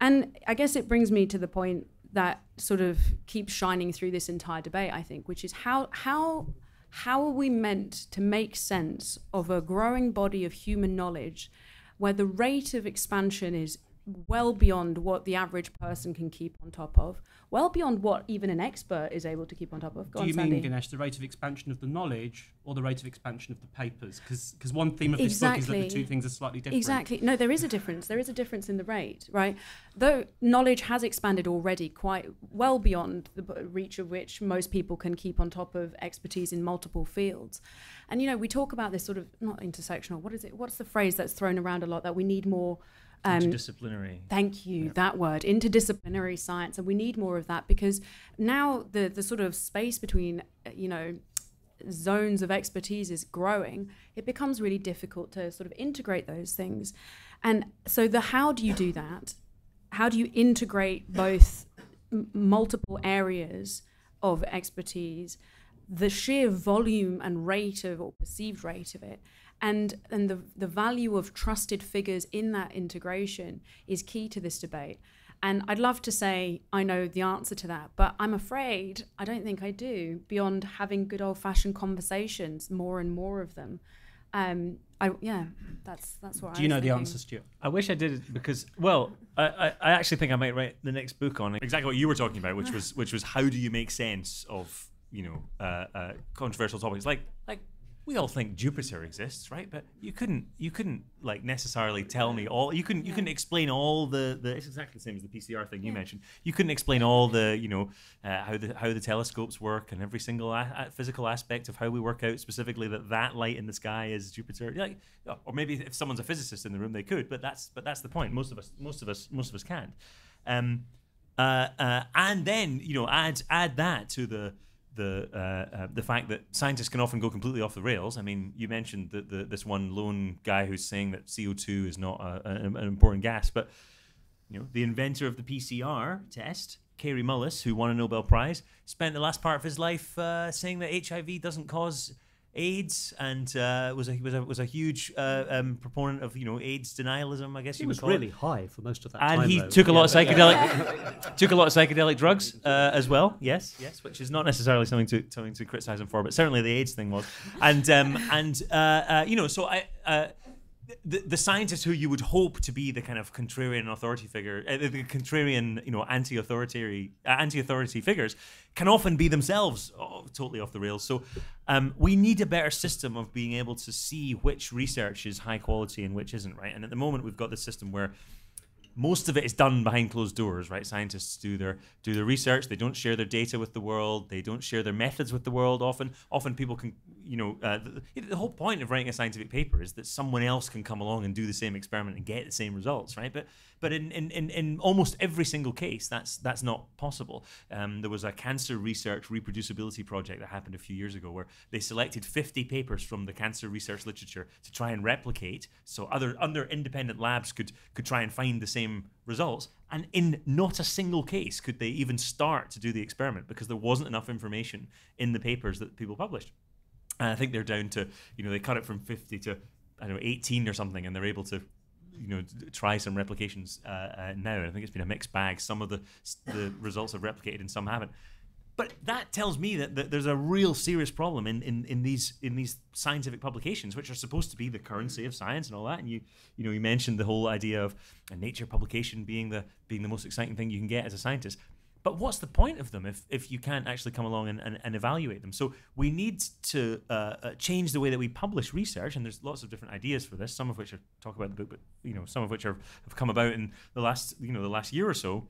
And i guess it brings me to the point that sort of keeps shining through this entire debate i think which is how how how are we meant to make sense of a growing body of human knowledge where the rate of expansion is well beyond what the average person can keep on top of, well beyond what even an expert is able to keep on top of. Go Do you mean, Günes, the rate of expansion of the knowledge or the rate of expansion of the papers? Because one theme of this exactly. book is that the two things are slightly different. Exactly. No, there is a difference. There is a difference in the rate, right? Though knowledge has expanded already quite well beyond the reach of which most people can keep on top of expertise in multiple fields. And, you know, we talk about this sort of, not intersectional, what is it? What's the phrase that's thrown around a lot that we need more um, interdisciplinary. Thank you, yeah. that word, interdisciplinary science, and we need more of that because now the the sort of space between you know zones of expertise is growing. It becomes really difficult to sort of integrate those things, and so the how do you do that? How do you integrate both m- multiple areas of expertise? The sheer volume and rate of, or perceived rate of it, and and the the value of trusted figures in that integration is key to this debate. And i'd love to say i know the answer to that but i'm afraid i don't think i do beyond having good old fashioned conversations more and more of them. Um i yeah that's that's what do I you know thinking. the answer stuart? I wish i did because well I, I, I actually think i might write the next book on exactly what you were talking about which was which was how do you make sense of you know uh, uh, controversial topics. Like like we all think Jupiter exists, right? But you couldn't you couldn't like necessarily tell me all you couldn't you couldn't explain all the, the it's exactly the same as the PCR thing you mentioned. You couldn't explain all the you know uh, how the how the telescopes work and every single a- a physical aspect of how we work out specifically that that light in the sky is Jupiter. Like, or maybe if someone's a physicist in the room, they could. But that's but that's the point. Most of us most of us most of us can't. Um, uh, uh, and then you know add add that to the the uh, uh, the fact that scientists can often go completely off the rails. I mean, you mentioned that the, this one lone guy who's saying that CO two is not a, a, an important gas, but you know, the inventor of the PCR test, Kary Mullis, who won a Nobel Prize, spent the last part of his life uh, saying that HIV doesn't cause AIDS, and uh, was a was a was a huge uh, um, proponent of you know AIDS denialism. I guess he you was call really it. high for most of that and time. he though. took a lot of psychedelic took a lot of psychedelic drugs uh, as well. Yes, yes, which is not necessarily something to something to criticize him for, but certainly the AIDS thing was. And um, and uh, uh, you know, so I. The, the scientists who you would hope to be the kind of contrarian authority figure, uh, the contrarian, you know, anti-authority, uh, anti-authority figures, can often be themselves oh, totally off the rails. So um, we need a better system of being able to see which research is high quality and which isn't, right? And at the moment, we've got this system where most of it is done behind closed doors, right? Scientists do their do their research. They don't share their data with the world. They don't share their methods with the world. Often, often people can, you know, uh, the, the, whole point of writing a scientific paper is that someone else can come along and do the same experiment and get the same results, right? But but in in, in, in almost every single case, that's that's not possible. Um, there was a cancer research reproducibility project that happened a few years ago where they selected 50 papers from the cancer research literature to try and replicate, so other other independent labs could could try and find the same results. And in not a single case could they even start to do the experiment because there wasn't enough information in the papers that people published. And I think they're down to, you know, they cut it from 50 to, I don't know, 18 or something, and they're able to you know try some replications uh, uh, now. I think it's been a mixed bag. Some of the the results have replicated and some haven't. But that tells me that, that there's a real serious problem in, in, in these in these scientific publications, which are supposed to be the currency of science and all that. And you you know you mentioned the whole idea of a nature publication being the being the most exciting thing you can get as a scientist. But what's the point of them if, if you can't actually come along and, and, and evaluate them? So we need to uh, uh, change the way that we publish research, and there's lots of different ideas for this. Some of which are talk about the book, but you know some of which are, have come about in the last you know the last year or so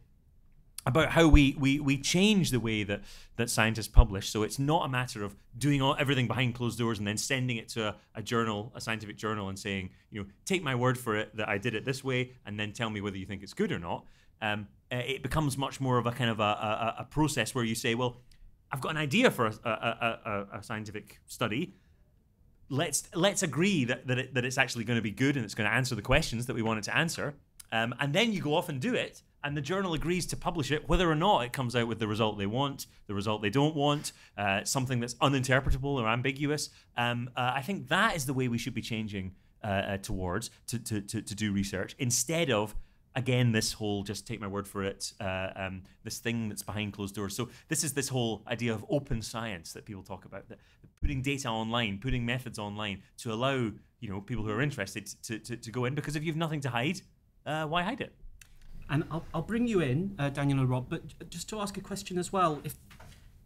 about how we, we, we change the way that, that scientists publish. So it's not a matter of doing all, everything behind closed doors and then sending it to a, a, journal, a scientific journal, and saying, you know, take my word for it that I did it this way, and then tell me whether you think it's good or not. Um, uh, it becomes much more of a kind of a, a, a, process where you say, well, I've got an idea for a, a scientific study. Let's let's agree that that, it, that it's actually going to be good and it's going to answer the questions that we want it to answer. Um, and then you go off and do it and the journal agrees to publish it, whether or not it comes out with the result they want, the result they don't want, uh, something that's uninterpretable or ambiguous. Um, uh, I think that is the way we should be changing uh, uh towards to, to, to, to, do research instead of. Again, this whole just take my word for it, uh, um, this thing that's behind closed doors. So, this is this whole idea of open science that people talk about, that putting data online, putting methods online to allow you know people who are interested to, to, to go in. Because if you have nothing to hide, uh, why hide it? And I'll, I'll bring you in, uh, Daniel and Rob, but just to ask a question as well. If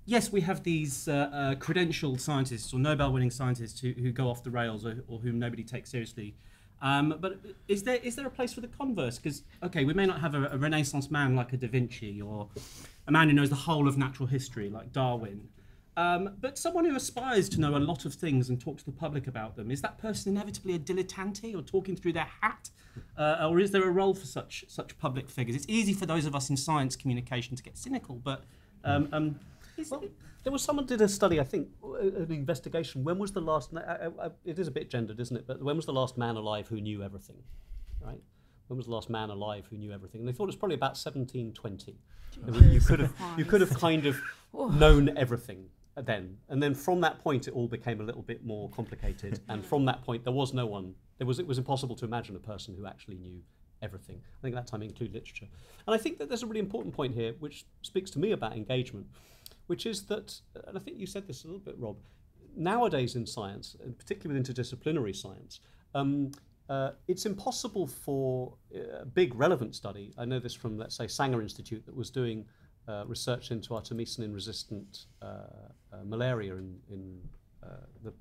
yes, we have these uh, uh, credentialed scientists or Nobel-winning scientists who, who go off the rails or, or whom nobody takes seriously. Um, but is there is there a place for the converse? Because okay, we may not have a, a, Renaissance man like a Da Vinci or a man who knows the whole of natural history like Darwin, um, but someone who aspires to know a lot of things and talk to the public about them is that person inevitably a dilettante or talking through their hat? Uh, or is there a role for such such public figures? It's easy for those of us in science communication to get cynical, but um, um, well, there was someone did a study, I think, uh, an investigation. When was the last? Uh, uh, uh, it is a bit gendered, isn't it? But when was the last man alive who knew everything? Right? When was the last man alive who knew everything? And they thought it was probably about 1720. You could have you could have kind of known everything then, and then from that point, it all became a little bit more complicated. and from that point, there was no one there was, it was impossible to imagine a person who actually knew everything. I think at that time include literature. And I think that there's a really important point here, which speaks to me about engagement, which is that, and I think you said this a little bit, Rob, nowadays in science, and particularly with interdisciplinary science, um, uh, it's impossible for a big relevant study. I know this from, let's say, Sanger Institute that was doing uh, research into artemisinin resistant uh, uh, malaria in, in uh, the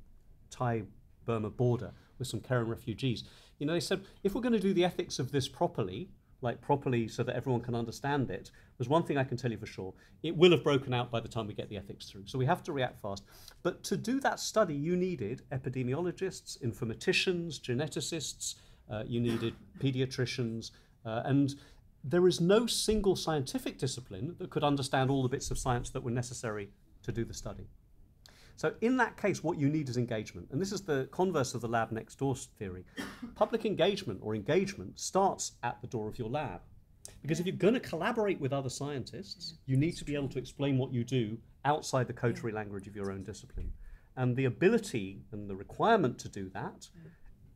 Thai Burma border with some Karen refugees. You know, they said if we're going to do the ethics of this properly, like properly so that everyone can understand it, there's one thing I can tell you for sure. It will have broken out by the time we get the ethics through. So we have to react fast. But to do that study, you needed epidemiologists, informaticians, geneticists, uh, you needed pediatricians, uh, and there is no single scientific discipline that could understand all the bits of science that were necessary to do the study. So in that case, what you need is engagement. And this is the converse of the lab next door theory. Public engagement or engagement starts at the door of your lab. Because if you're going to collaborate with other scientists, you need to be able to explain what you do outside the coterie language of your own discipline. And the ability and the requirement to do that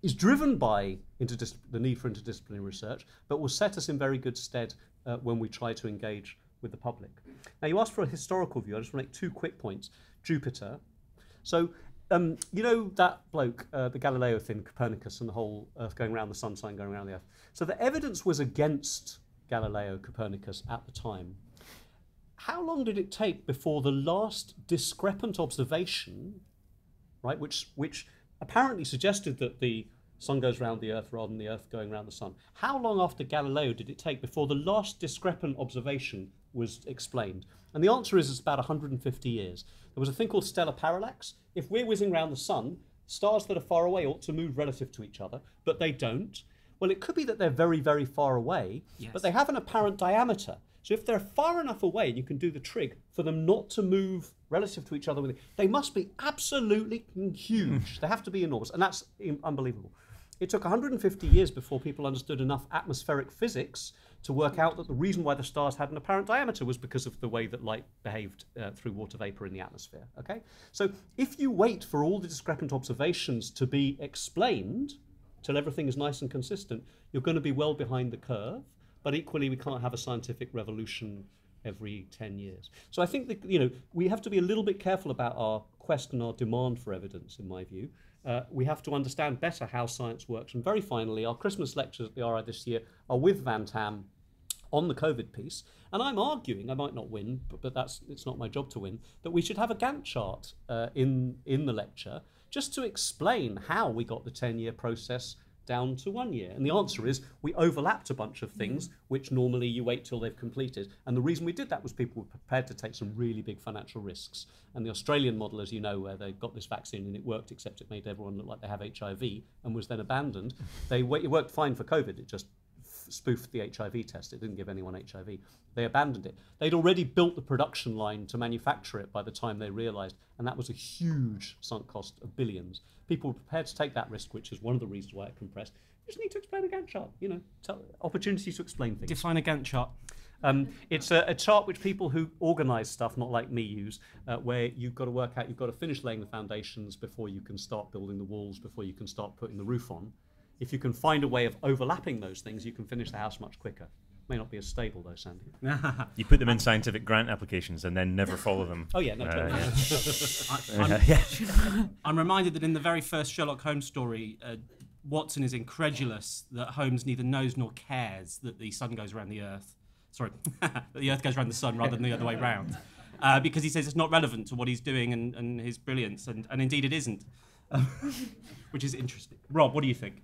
is driven by the need for interdisciplinary research, but will set us in very good stead uh, when we try to engage with the public. Now, you asked for a historical view. I just want to make two quick points. Jupiter, so um, you know that bloke, uh, the Galileo thing, Copernicus, and the whole Earth going around the sun, sign going around the Earth. So the evidence was against Galileo, Copernicus at the time. How long did it take before the last discrepant observation, right, which which apparently suggested that the sun goes round the Earth rather than the Earth going around the sun? How long after Galileo did it take before the last discrepant observation was explained? And the answer is it's about 150 years. There was a thing called stellar parallax. If we're whizzing around the sun, stars that are far away ought to move relative to each other, but they don't. Well, it could be that they're very, very far away, Yes. but they have an apparent diameter. So if they're far enough away and you can do the trig for them not to move relative to each other, with they must be absolutely huge. they have to be enormous, and that's unbelievable. It took 150 years before people understood enough atmospheric physics to work out that the reason why the stars had an apparent diameter was because of the way that light behaved uh, through water vapor in the atmosphere. Okay, so if you wait for all the discrepant observations to be explained till everything is nice and consistent, you're going to be well behind the curve. But equally, we can't have a scientific revolution every 10 years. So I think that, you know, we have to be a little bit careful about our quest and our demand for evidence, in my view. Uh, we have to understand better how science works. And very finally, our Christmas lectures at the RI this year are with Van Tam on the COVID piece. And I'm arguing, I might not win, but, but that's it's not my job to win, that we should have a Gantt chart uh, in, in the lecture just to explain how we got the 10 year process down to one year. And the answer is we overlapped a bunch of things which normally you wait till they've completed. And the reason we did that was people were prepared to take some really big financial risks. And the Australian model, as you know, where they got this vaccine and it worked, except it made everyone look like they have HIV and was then abandoned, they it worked fine for COVID. It just spoofed the HIV test. It didn't give anyone HIV. They abandoned it. They'd already built the production line to manufacture it by the time they realized, and that was a huge sunk cost of billions. People were prepared to take that risk, which is one of the reasons why it compressed. You just need to explain a Gantt chart, you know, tell, opportunities to explain things. Define a Gantt chart. Um, it's a, a chart which people who organise stuff, not like me, use, uh, where you've got to work out, you've got to finish laying the foundations before you can start building the walls, before you can start putting the roof on. If you can find a way of overlapping those things, you can finish the house much quicker. May not be as stable though, Sandy. You put them in scientific grant applications and then never follow them. Oh yeah, no, Uh, totally. I, I'm, yeah. I'm reminded that in the very first Sherlock Holmes story, uh, Watson is incredulous that Holmes neither knows nor cares that the sun goes around the Earth. Sorry, that the Earth goes around the sun rather than the other way round. Uh, because he says it's not relevant to what he's doing and, and his brilliance, and, and indeed it isn't. Which is interesting. Rob, what do you think?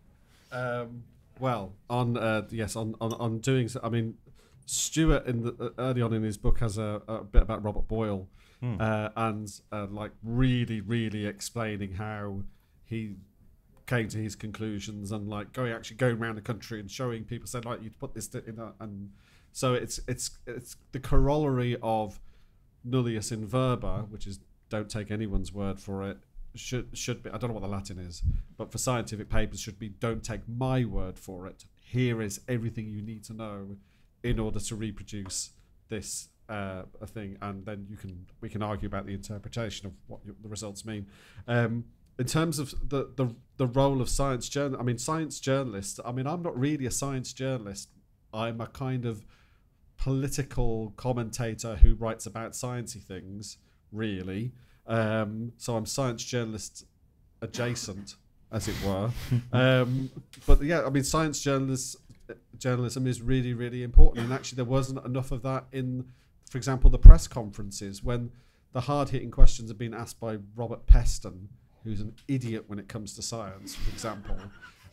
Um, well, on uh, yes, on, on on doing. So, I mean, Stuart in the, uh, early on in his book has a, a bit about Robert Boyle, uh, and uh, like really, really explaining how he came to his conclusions and like going actually going around the country and showing people said like you put this in a, and so it's it's it's the corollary of nullius in verba, which is don't take anyone's word for it. Should should be I don't know what the Latin is, but for scientific papers should be don't take my word for it. Here is everything you need to know in order to reproduce this uh, a thing, and then you can we can argue about the interpretation of what the results mean. Um, in terms of the, the the role of science journal, I mean science journalists. I mean I'm not really a science journalist. I'm a kind of political commentator who writes about sciencey things, really. Um, so I'm science journalist adjacent, as it were. um, but yeah, I mean, science journalism is really, really important. And actually, there wasn't enough of that in, for example, the press conferences when the hard-hitting questions have been asked by Robert Peston, who's an idiot when it comes to science, for example.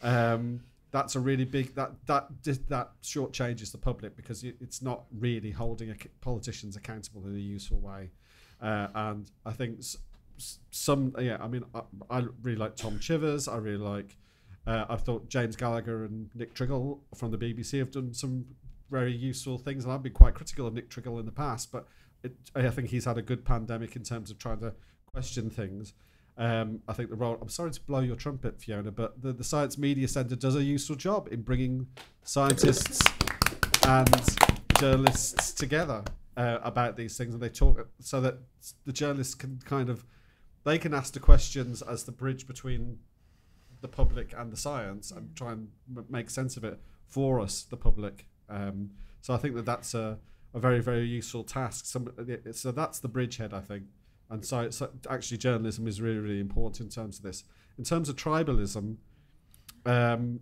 Um, that's a really big that that that shortchanges the public because it's not really holding politicians accountable in a useful way. Uh, and I think some yeah, I mean I, I really like Tom Chivers. I really like. Uh, I thought James Gallagher and Nick Triggle from the BBC have done some very useful things, and I've been quite critical of Nick Triggle in the past, but it, I think he's had a good pandemic in terms of trying to question things. Um, I think the role. I'm sorry to blow your trumpet, Fiona, but the, the Science Media Centre does a useful job in bringing scientists and journalists together uh, about these things, and they talk so that the journalists can kind of they can ask the questions as the bridge between the public and the science, and try and m- make sense of it for us, the public. Um, so I think that that's a, a very very useful task. Some, so that's the bridgehead, I think. And so, so actually, journalism is really, really important in terms of this. In terms of tribalism, um,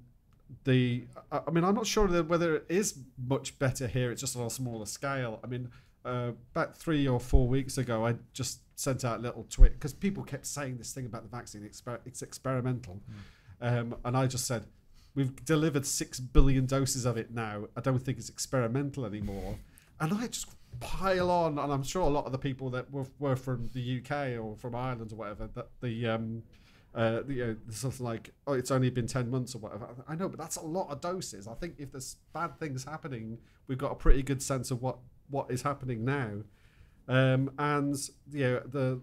the I I mean, I'm not sure whether it is much better here. It's just on a smaller scale. I mean, uh, about three or four weeks ago, I just sent out a little tweet because people kept saying this thing about the vaccine. Exper- it's experimental, um, and I just said, "We've delivered six billion doses of it now. I don't think it's experimental anymore." And I just pile on, and I'm sure a lot of the people that were, were from the UK or from Ireland or whatever that the um, uh, the, you know, something like, oh, it's only been 10 months or whatever. I know, but that's a lot of doses. I think if there's bad things happening, we've got a pretty good sense of what, what is happening now. Um, and, you know, the,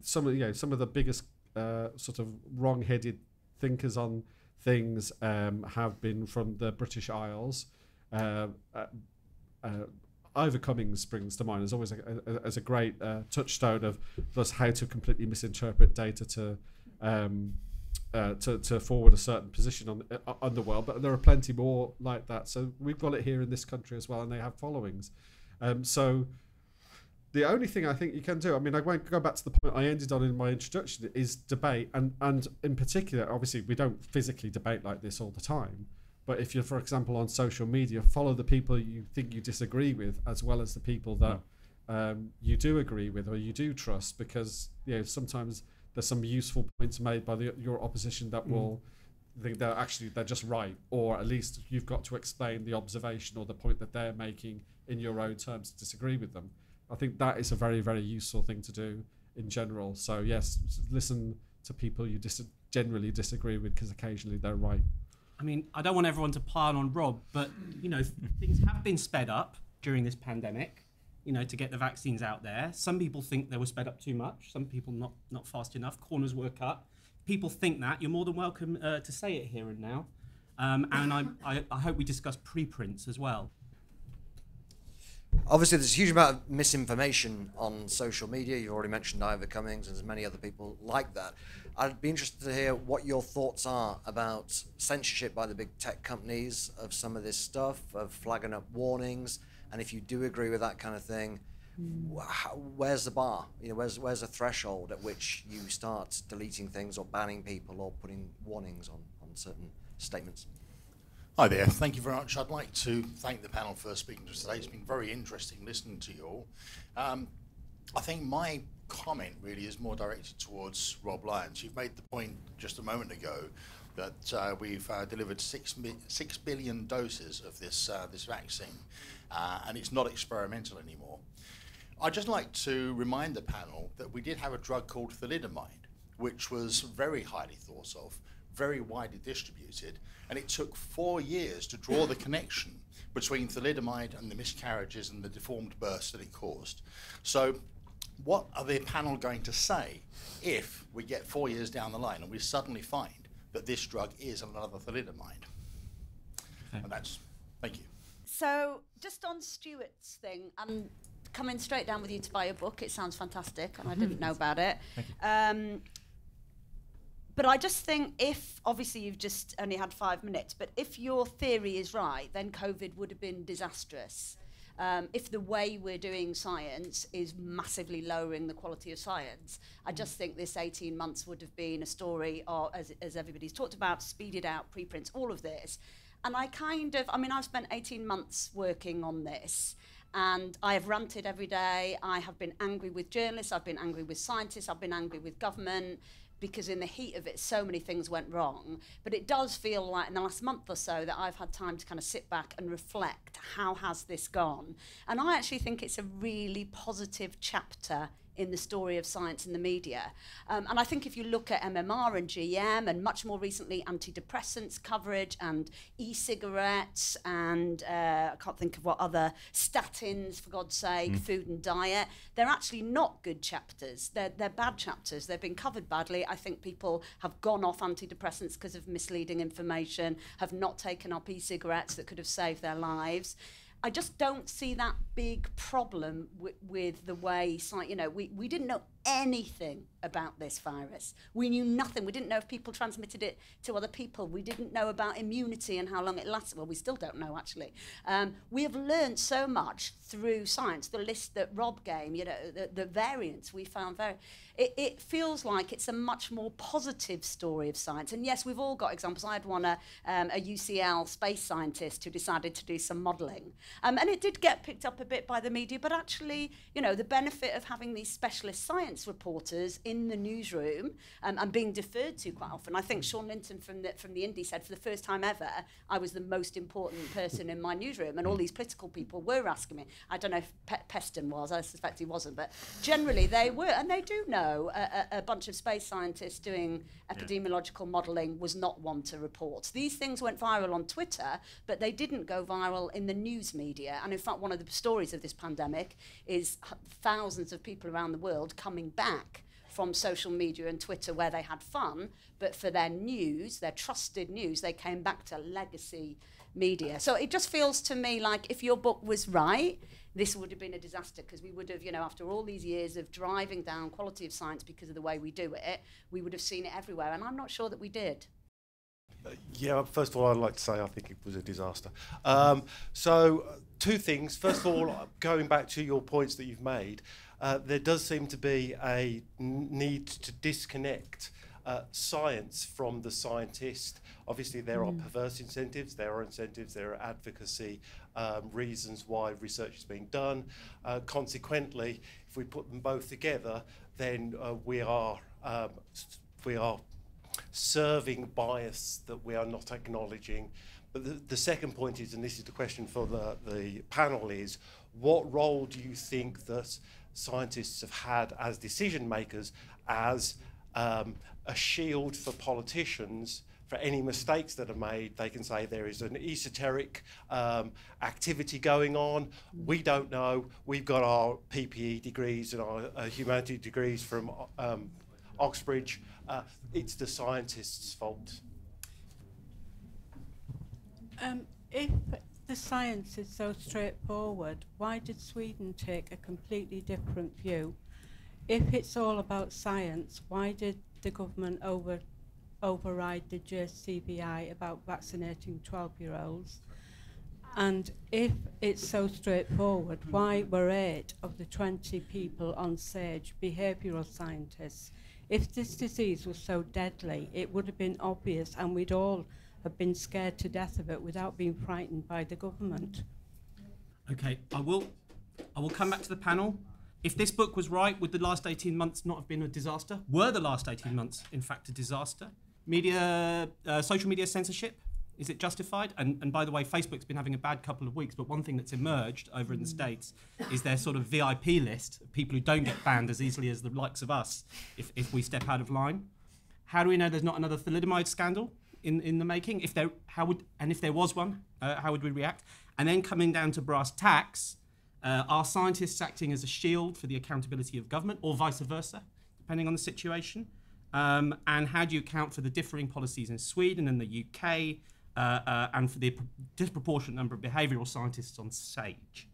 some of, you know, some of the biggest uh, sort of wrong-headed thinkers on things um, have been from the British Isles. Uh, uh, uh, Ivor Cummins springs to mind as always a, a, as a great uh, touchstone of thus how to completely misinterpret data to um, uh, to, to forward a certain position on uh, on the world. But there are plenty more like that. So we've got it here in this country as well, and they have followings. Um, so the only thing I think you can do, I mean, I won't go back to the point I ended on in my introduction, is debate, and and in particular, obviously, we don't physically debate like this all the time. But if you're, for example, on social media, follow the people you think you disagree with, as well as the people that um, you do agree with or you do trust, because you know sometimes there's some useful points made by the, your opposition that Mm. will think they're actually they're just right, or at least you've got to explain the observation or the point that they're making in your own terms to disagree with them. I think that is a very very useful thing to do in general. So yes, listen to people you dis- generally disagree with because occasionally they're right. I mean, I don't want everyone to pile on Rob, but you know, things have been sped up during this pandemic. You know, to get the vaccines out there. Some people think they were sped up too much. Some people not not fast enough. Corners were cut. People think that. You're more than welcome uh, to say it here and now. Um, and I, I, I hope we discuss preprints as well. Obviously, there's a huge amount of misinformation on social media. You've already mentioned Ivor Cummins, and many other people like that. I'd be interested to hear what your thoughts are about censorship by the big tech companies of some of this stuff, of flagging up warnings, and if you do agree with that kind of thing, how, where's the bar? You know, where's where's a threshold at which you start deleting things or banning people or putting warnings on, on certain statements? Hi there. Thank you very much. I'd like to thank the panel for speaking to us today. It's been very interesting listening to you all. Um, I think my comment really is more directed towards Rob Lyons. You've made the point just a moment ago that uh, we've uh, delivered six, mi- six billion doses of this, uh, this vaccine, uh, and it's not experimental anymore. I'd just like to remind the panel that we did have a drug called thalidomide, which was very highly thought of, very widely distributed, and it took four years to draw the connection between thalidomide and the miscarriages and the deformed births that it caused. So, what are the panel going to say if we get four years down the line and we suddenly find that this drug is another thalidomide? And that's, thank you. So, just on Stuart's thing, I'm coming straight down with you to buy a book. It sounds fantastic, and I didn't know about it. Um, but I just think if, obviously, you've just only had five minutes, but if your theory is right, then COVID would have been disastrous. Um, if the way we're doing science is massively lowering the quality of science, I just think this 18 months would have been a story, or as, as everybody's talked about, speeded out preprints, all of this. And I kind of, I mean, I've spent 18 months working on this. And I have ranted every day. I have been angry with journalists. I've been angry with scientists. I've been angry with government because in the heat of it, so many things went wrong. But it does feel like in the last month or so that I've had time to kind of sit back and reflect how has this gone? And I actually think it's a really positive chapter in the story of science in the media. Um, and I think if you look at MMR and GM and much more recently antidepressants coverage and e-cigarettes and uh, I can't think of what other statins, for God's sake, food and diet, they're actually not good chapters. They're, they're bad chapters. They've been covered badly. I think people have gone off antidepressants because of misleading information, have not taken up e-cigarettes that could have saved their lives. I just don't see that big problem wi- with the way, you know, we, we didn't know anything about this virus. We knew nothing. We didn't know if people transmitted it to other people. We didn't know about immunity and how long it lasted. Well, we still don't know, actually. Um, we have learned so much through science. The list that Rob gave, you know, the, the variants we found very. It, it feels like it's a much more positive story of science. And yes, we've all got examples. I had one, a, um, a UCL space scientist who decided to do some modelling. Um, and it did get picked up a bit by the media, but actually, you know, the benefit of having these specialist science reporters in the newsroom um, and being deferred to quite often. I think hmm. Sean Linton from the, from the Indie said for the first time ever, I was the most important hmm. person in my newsroom. And all hmm. these political people were asking me. I don't know if Pe- Peston was, I suspect he wasn't, but generally they were. And they do know a, a, a bunch of space scientists doing epidemiological modelling was not one to report. These things went viral on Twitter, but they didn't go viral in the news media. And in fact, one of the stories of this pandemic is thousands of people around the world coming back from social media and Twitter where they had fun, but for their news, their trusted news, they came back to legacy media. So it just feels to me like if your book was right, this would have been a disaster because we would have, you know, after all these years of driving down quality of science because of the way we do it, we would have seen it everywhere. And I'm not sure that we did. Yeah, first of all, I'd like to say I think it was a disaster. Um, so, uh, two things. First of all, uh, going back to your points that you've made, uh, there does seem to be a need to disconnect uh, science from the scientist. Obviously, there are Mm. perverse incentives, there are incentives, there are advocacy um, reasons why research is being done. Uh, consequently, if we put them both together, then uh, we are um, we are serving bias that we are not acknowledging. But the, the second point is, and this is the question for the, the panel, is what role do you think that scientists have had as decision makers as um, a shield for politicians for any mistakes that are made, they can say there is an esoteric um, activity going on. We don't know. We've got our PPE degrees and our uh, humanity degrees from um, Oxbridge. Uh, it's the scientists' fault. Um, if the science is so straightforward, why did Sweden take a completely different view? If it's all about science, why did the government over override the JCVI about vaccinating 12-year-olds? And if it's so straightforward, why were eight of the 20 people on SAGE behavioural scientists? If this disease was so deadly, it would have been obvious and we'd all have been scared to death of it without being frightened by the government. Okay, I will. I will come back to the panel. If this book was right, would the last 18 months not have been a disaster? Were the last 18 months, in fact, a disaster? Media, uh, social media censorship, is it justified? And, and by the way, Facebook's been having a bad couple of weeks, but one thing that's emerged over in the States is their sort of VIP list of people who don't get banned as easily as the likes of us if, if we step out of line. How do we know there's not another thalidomide scandal in, in the making? If there, how would, and if there was one, uh, how would we react? And then coming down to brass tacks, uh, are scientists acting as a shield for the accountability of government, or vice versa, depending on the situation? Um, and how do you account for the differing policies in Sweden and the UK, uh, uh, and for the disproportionate number of behavioural scientists on SAGE?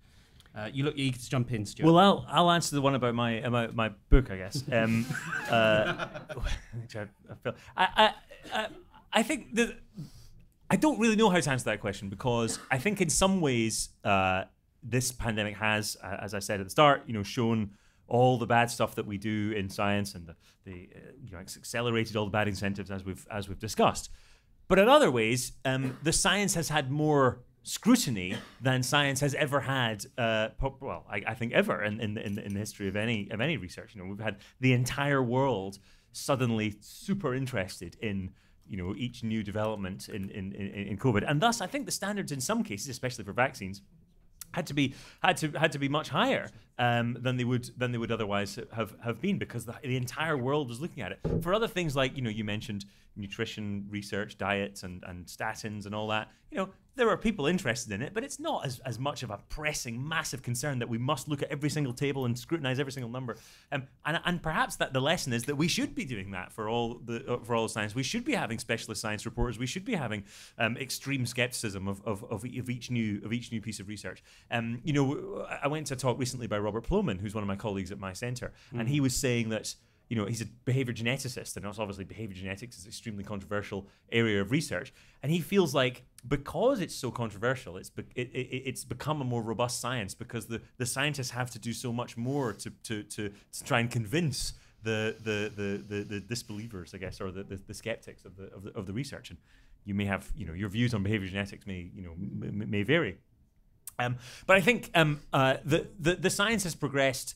Uh, you look eager to jump in, Stuart. Well, I'll I'll answer the one about my about my book, I guess. Um, uh, which I, I feel I I, I, think that I don't really know how to answer that question because I think in some ways uh, this pandemic has, as I said at the start, you know, shown all the bad stuff that we do in science and the, the uh, you know accelerated all the bad incentives as we've as we've discussed. But in other ways, um, the science has had more scrutiny than science has ever had. Uh, well, I, I think ever in, in, in, in the history of any of any research. You know, we've had the entire world suddenly super interested in you know each new development in in, in, in COVID, and thus I think the standards in some cases, especially for vaccines, had to be had to had to be much higher um, than they would than they would otherwise have have been because the, the entire world was looking at it. For other things like you know you mentioned nutrition research, diets, and and statins and all that, you know there are people interested in it, but it's not as, as much of a pressing, massive concern that we must look at every single table and scrutinize every single number. Um, and, and perhaps that the lesson is that we should be doing that for all the uh, for all science. We should be having specialist science reporters. We should be having um, extreme skepticism of, of, of, of each new of each new piece of research. Um, you know, I went to a talk recently by Robert Plomin, who's one of my colleagues at my centre, mm. and he was saying that you know, he's a behavior geneticist, and obviously behavior genetics is an extremely controversial area of research. And he feels like because it's so controversial, it's be- it, it, it's become a more robust science because the, the scientists have to do so much more to, to, to, to try and convince the, the, the, the, the disbelievers, I guess, or the, the, the skeptics of the, of the of the research. And you may have, you know, your views on behavior genetics may, you know, may vary. Um, but I think um, uh, the, the the science has progressed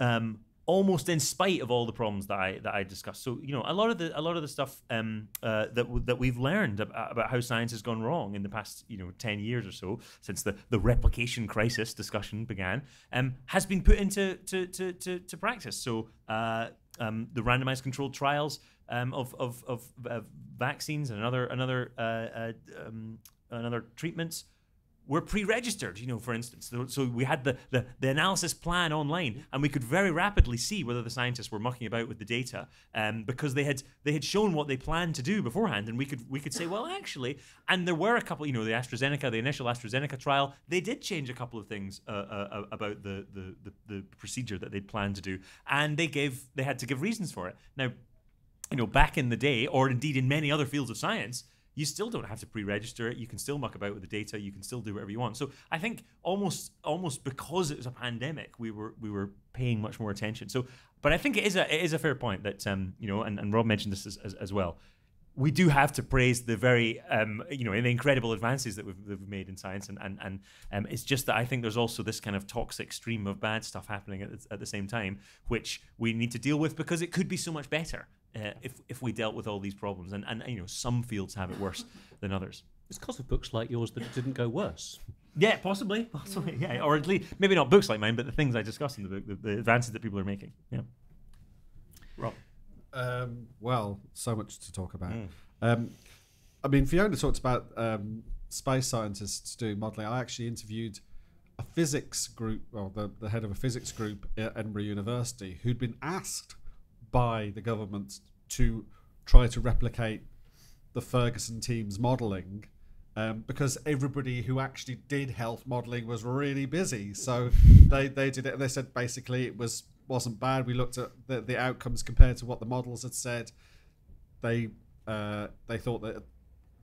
um, almost in spite of all the problems that I that I discussed. So you know, a lot of the a lot of the stuff um, uh, that that we've learned about, about, how science has gone wrong in the past you know ten years or so since the, the replication crisis discussion began um, has been put into to to, to, to practice. So uh, um, the randomized controlled trials um, of of, of vaccines and another another uh, uh, um, another treatments were pre-registered, you know, for instance. So we had the, the, the, analysis plan online, and we could very rapidly see whether the scientists were mucking about with the data, um, because they had they had shown what they planned to do beforehand, and we could we could say, well, actually, and there were a couple, you know, the AstraZeneca, the initial AstraZeneca trial, they did change a couple of things uh, uh, about the, the the the procedure that they'd planned to do, and they gave they had to give reasons for it. Now, you know, back in the day, or indeed in many other fields of science you still don't have to pre-register it. You can still muck about with the data. You can still do whatever you want. So I think almost almost because it was a pandemic, we were we were paying much more attention. So, but I think it is a it is a fair point that um, you know, and, and Rob mentioned this as, as, as well. We do have to praise the very um, you know the incredible advances that we've, that we've made in science, and and and um, it's just that I think there's also this kind of toxic stream of bad stuff happening at the, at the same time, which we need to deal with because it could be so much better uh, if if we dealt with all these problems. And and you know, some fields have it worse than others. It's because of books like yours that it didn't go worse. Yeah, possibly, possibly, yeah, or at least maybe not books like mine, but the things I discuss in the book, the, the advances that people are making. Yeah, Rob. Um, well, so much to talk about. Mm. Um, I mean, Fiona talked about um, space scientists doing modelling. I actually interviewed a physics group, well, the, the head of a physics group at Edinburgh University, who'd been asked by the government to try to replicate the Ferguson team's modelling um, because everybody who actually did health modelling was really busy. So they, they did it. They said basically it was wasn't bad. We looked at the, the outcomes compared to what the models had said. They uh, they thought that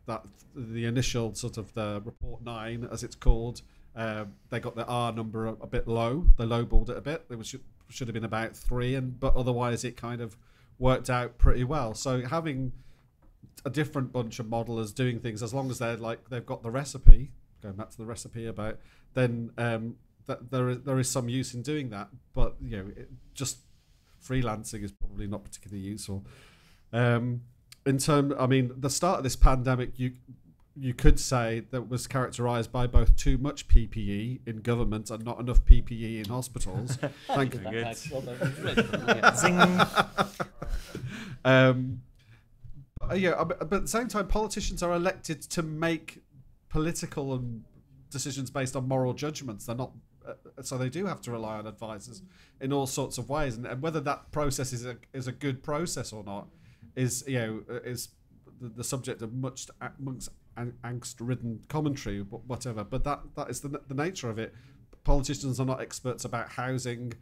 that the initial sort of the report nine, as it's called, uh, they got the R number a, a, bit low. They lowballed it a bit. There was should have been about three, and but otherwise it kind of worked out pretty well. So having a different bunch of modelers doing things, as long as they're like they've got the recipe, going back to the recipe about, then um, that there is there is some use in doing that. But you know, it, just freelancing is probably not particularly useful. Um, in term, I mean, the start of this pandemic, you you could say that was characterized by both too much PPE in government and not enough PPE in hospitals. Thank you. Um, but, yeah, but at the same time, politicians are elected to make political and decisions based on moral judgments. They're not, uh, so they do have to rely on advisors in all sorts of ways. And, and whether that process is a is a good process or not is you know is the, the subject of much amongst angst-ridden commentary, whatever. But that that is the the nature of it. Politicians are not experts about housing,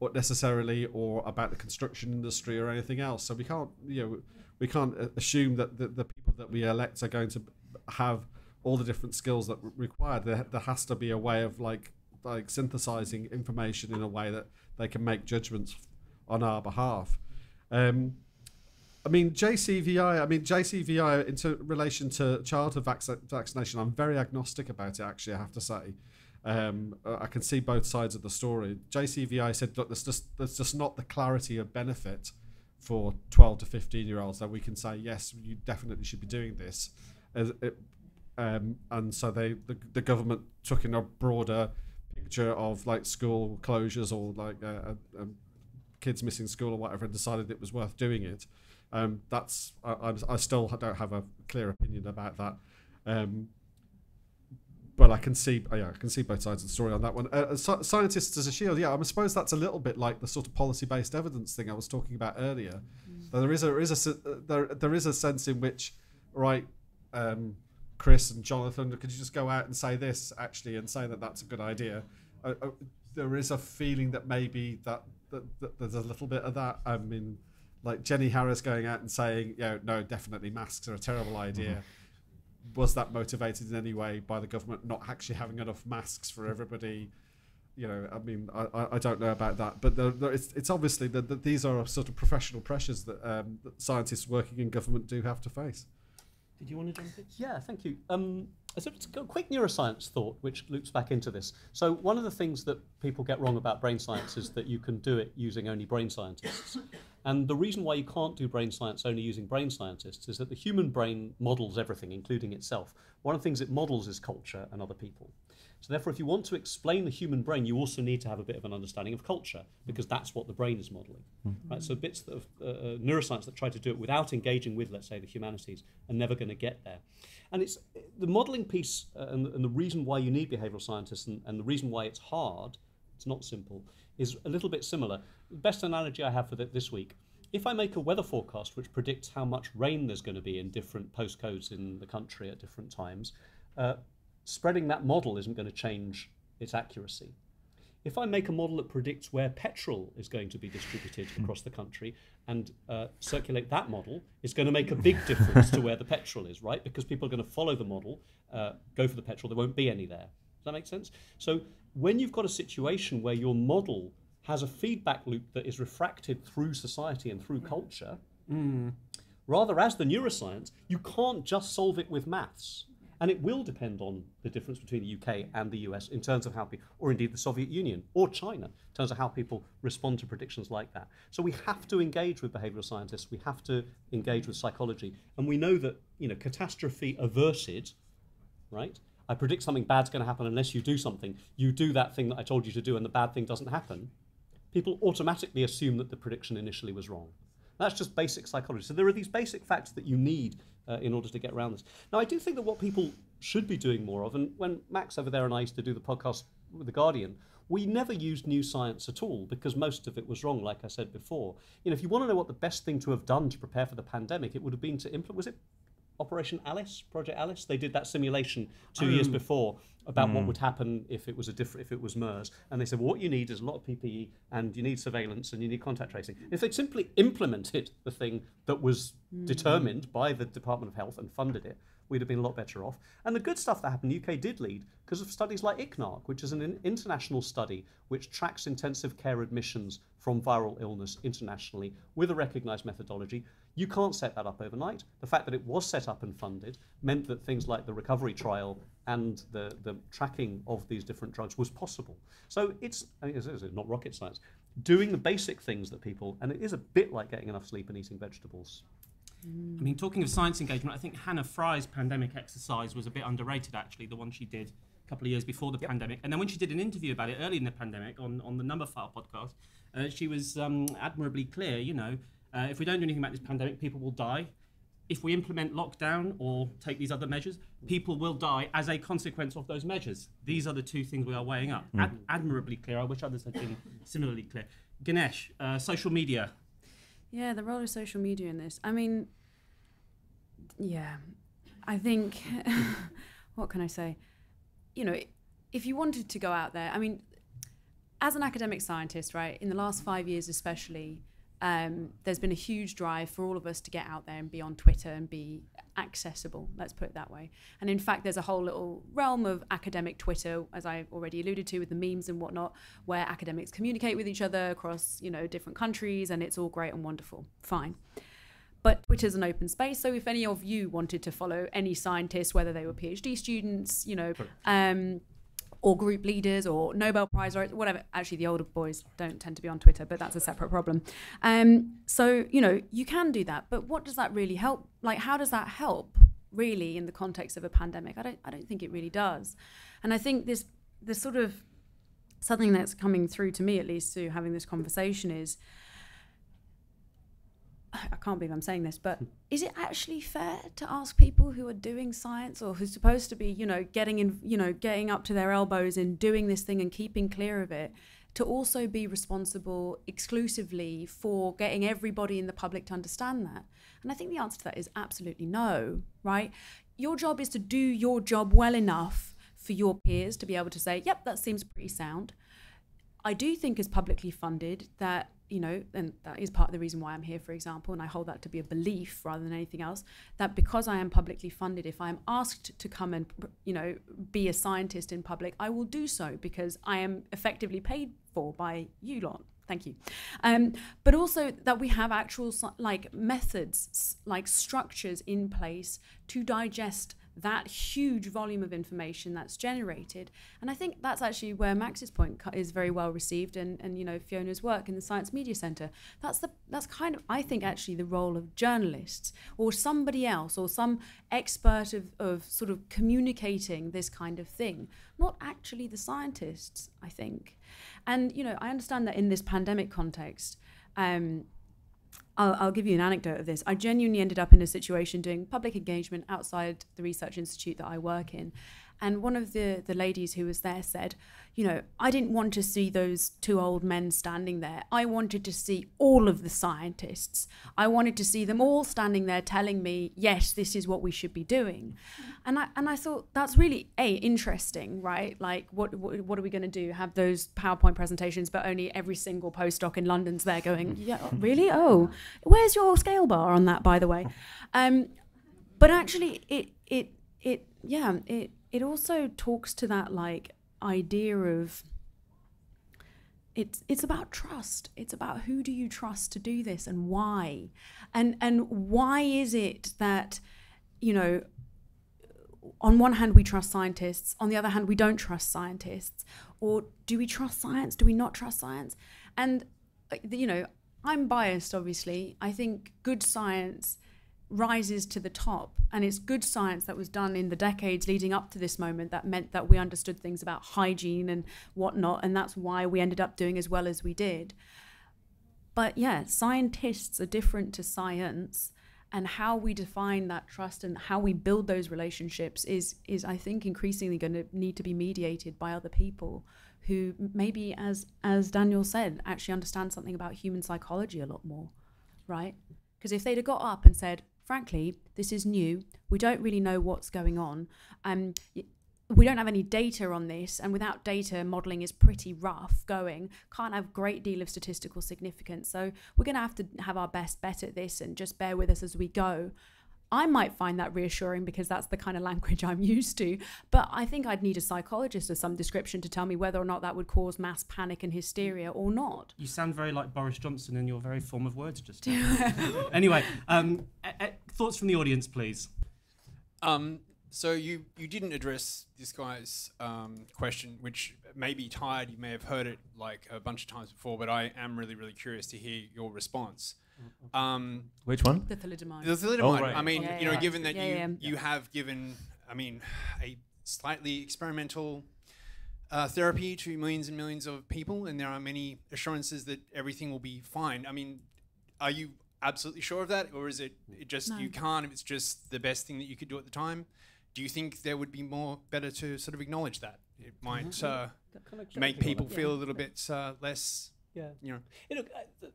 or necessarily, or about the construction industry or anything else. So we can't you know we can't assume that the, the people that we elect are going to have all the different skills that required. There, there has to be a way of like like synthesizing information in a way that they can make judgments on our behalf. Um, I mean, JCVI. I mean, JCVI in relation to childhood vac- vaccination. I'm very agnostic about it. Actually, I have to say, um, I can see both sides of the story. JCVI said, look, there's just there's just not the clarity of benefit for 12 to 15 year olds that we can say yes, you definitely should be doing this. It, um, and so they the, the government took in a broader picture of like school closures or like uh, uh, um, kids missing school or whatever and decided it was worth doing it. Um, that's I, I, still don't have a clear opinion about that. Um, but I can see, yeah, I can see both sides of the story on that one. Uh, scientists as a shield, yeah, I suppose that's a little bit like the sort of policy-based evidence thing I was talking about earlier. There is a there is a uh, there there is a sense in which, right, um, Chris and Jonathan, could you just go out and say this actually and say that that's a good idea? Uh, uh, there is a feeling that maybe that, that, that there's a little bit of that. I mean, like Jenny Harries going out and saying, yeah, no, definitely masks are a terrible idea. Was that motivated in any way by the government not actually having enough masks for everybody? You know, I mean, I, I, I don't know about that, but there, there, it's, it's obviously that, that these are sort of professional pressures that, um, that scientists working in government do have to face. Did you want to jump in? Yeah, thank you. Um, so it's a quick neuroscience thought, which loops back into this. So one of the things that people get wrong about brain science is that you can do it using only brain scientists. And the reason why you can't do brain science only using brain scientists is that the human brain models everything, including itself. One of the things it models is culture and other people. So therefore, if you want to explain the human brain, you also need to have a bit of an understanding of culture because that's what the brain is modeling. Right? So bits of uh, uh, neuroscience that try to do it without engaging with, let's say, the humanities are never going to get there. And it's the modeling piece uh, and, and the reason why you need behavioral scientists and, and the reason why it's hard, it's not simple, is a little bit similar. The best analogy I have for that this week if I make a weather forecast which predicts how much rain there's going to be in different postcodes in the country at different times, uh, spreading that model isn't going to change its accuracy. If I make a model that predicts where petrol is going to be distributed across the country and uh, circulate that model, it's going to make a big difference to where the petrol is, right? Because people are going to follow the model, uh, go for the petrol, there won't be any there. Does that make sense? So when you've got a situation where your model has a feedback loop that is refracted through society and through culture, mm. rather as the neuroscience, you can't just solve it with maths. And it will depend on the difference between the UK and the US in terms of how people, or indeed the Soviet Union or China, in terms of how people respond to predictions like that. So we have to engage with behavioral scientists, we have to engage with psychology. And we know that, you know, catastrophe averted, right? I predict something bad's going to happen unless you do something. You do that thing that I told you to do and the bad thing doesn't happen. People automatically assume that the prediction initially was wrong. That's just basic psychology. So there are these basic facts that you need uh, in order to get around this. Now, I do think that what people should be doing more of, and when Max over there and I used to do the podcast with The Guardian, we never used new science at all because most of it was wrong, like I said before. You know, if you want to know what the best thing to have done to prepare for the pandemic, it would have been to implement, was it Operation Alice, Project Alice? They did that simulation two years Oh. before about what Mm. would happen if it was a different, if it was MERS. And they said, well, what you need is a lot of PPE and you need surveillance and you need contact tracing. If they'd simply implemented the thing that was Mm. determined by the Department of Health and funded it, we'd have been a lot better off. And the good stuff that happened, the UK did lead because of studies like ICNARC, which is an international study which tracks intensive care admissions from viral illness internationally with a recognized methodology. You can't set that up overnight. The fact that it was set up and funded meant that things like the recovery trial and the, the tracking of these different drugs was possible. So it's, I mean, it's, it's not rocket science. Doing the basic things that people, and it is a bit like getting enough sleep and eating vegetables. I mean, talking of science engagement, I think Hannah Fry's pandemic exercise was a bit underrated, actually, the one she did a couple of years before the pandemic. And then when she did an interview about it early in the pandemic on, on the Numberphile podcast, uh, she was um, admirably clear, you know, uh, if we don't do anything about this pandemic, people will die. If we implement lockdown or take these other measures, people will die as a consequence of those measures. These are the two things we are weighing up. Ad- admirably clear. I wish others had been similarly clear. Günes, uh, social media. Yeah, the role of social media in this. I mean, yeah, I think, what can I say? You know, if you wanted to go out there, I mean, as an academic scientist, right, in the last five years especially, um, there's been a huge drive for all of us to get out there and be on Twitter and be accessible, let's put it that way. And in fact, there's a whole little realm of academic Twitter, as I already alluded to with the memes and whatnot, where academics communicate with each other across, you know, different countries and it's all great and wonderful. Fine. But Twitter's an open space, so if any of you wanted to follow any scientists, whether they were PhD students, you know, um, or group leaders or Nobel Prize or whatever. Actually, the older boys don't tend to be on Twitter, but that's a separate problem. Um, so, you know, you can do that, but what does that really help? Like, how does that help really in the context of a pandemic? I don't, I don't think it really does. And I think this, this sort of something that's coming through to me, at least through having this conversation, is I can't believe I'm saying this, but hmm. is it actually fair to ask people who are doing science or who's supposed to be, you know, getting in, you know, getting up to their elbows and doing this thing and keeping clear of it, to also be responsible exclusively for getting everybody in the public to understand that? And I think the answer to that is absolutely no, right? Your job is to do your job well enough for your peers to be able to say, yep, that seems pretty sound. I do think as publicly funded that you know, and that is part of the reason why I'm here, for example, and I hold that to be a belief rather than anything else, that because I am publicly funded, if I am asked to come and, you know, be a scientist in public, I will do so because I am effectively paid for by you lot. Thank you. Um, but also that we have actual like methods, like structures in place to digest that huge volume of information that's generated. And I think that's actually where Max's point is very well received and, and you know Fiona's work in the Science Media Centre. That's the that's kind of I think actually the role of journalists or somebody else or some expert of, of sort of communicating this kind of thing, not actually the scientists, I think. And you know, I understand that in this pandemic context, um, I'll, I'll, give you an anecdote of this. I genuinely ended up in a situation doing public engagement outside the research institute that I work in. And one of the, the ladies who was there said, You know, I didn't want to see those two old men standing there. I wanted to see all of the scientists. I wanted to see them all standing there telling me, Yes, this is what we should be doing. And I, and I thought that's really, A, interesting, right? Like, what, what, what are we going to do? Have those PowerPoint presentations, but only every single postdoc in London's there going, Yeah, really? Oh, where's your scale bar on that, by the way? Um, but actually, it, it, it, yeah, it, it also talks to that like idea of it's it's about trust. It's about who do you trust to do this and why? And and why is it that you know on one hand we trust scientists on the other hand we don't trust scientists? Or do we trust science? Do we not trust science? And uh, you know i'm biased obviously. I think good science rises to the top. And it's good science that was done in the decades leading up to this moment that meant that we understood things about hygiene and whatnot. And that's why we ended up doing as well as we did. But yeah, scientists are different to science. And how we define that trust and how we build those relationships is, is I think, increasingly going to need to be mediated by other people who maybe, as as Daniel said, actually understand something about human psychology a lot more, right? Because if they'd have got up and said, frankly, this is new. We don't really know what's going on. Um, we don't have any data on this, and without data, modelling is pretty rough going. Can't have great deal of statistical significance. So we're going to have to have our best bet at this, and just bear with us as we go. I might find that reassuring because that's the kind of language I'm used to. But I think I'd need a psychologist of some description to tell me whether or not that would cause mass panic and hysteria or not. You sound very like Boris Johnson in your very form of words just now. anyway, um, a- a- thoughts from the audience, please. Um, so you, you didn't address this guy's um, question, which may be tired. You may have heard it like a bunch of times before, but I am really, really curious to hear your response. Um, Which one? The thalidomide. The thalidomide. Oh, right. I mean, Yeah, you know, yeah. given that Yeah, you yeah. you have given, I mean, a slightly experimental uh, therapy to millions and millions of people, and there are many assurances that everything will be fine. I mean, are you absolutely sure of that, or is it, it just No. you can't? If it's just the best thing that you could do at the time, do you think there would be more better to sort of acknowledge that? It might Mhm. uh, That kind of make people one. feel a little bit uh, less, Yeah. you know. You know, I, th-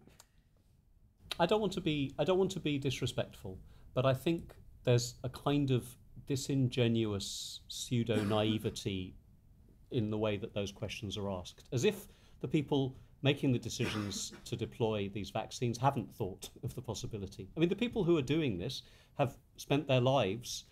I don't want to be I don't want to be disrespectful, but I think there's a kind of disingenuous pseudo naivety in the way that those questions are asked, as if the people making the decisions to deploy these vaccines haven't thought of the possibility. I mean, the people who are doing this have spent their lives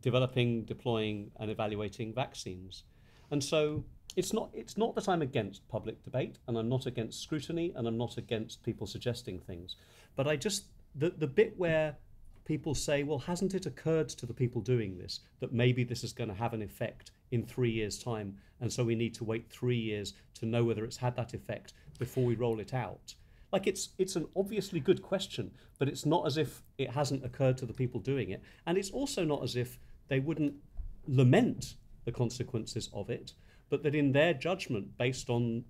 developing, deploying, and evaluating vaccines. And so it's not it's not that I'm against public debate and I'm not against scrutiny and I'm not against people suggesting things. But I just the, the bit where people say, well, hasn't it occurred to the people doing this that maybe this is going to have an effect in three years' time, and so we need to wait three years to know whether it's had that effect before we roll it out? Like it's it's an obviously good question, but it's not as if it hasn't occurred to the people doing it, and it's also not as if they wouldn't lament the consequences of it, but that in their judgment, based on,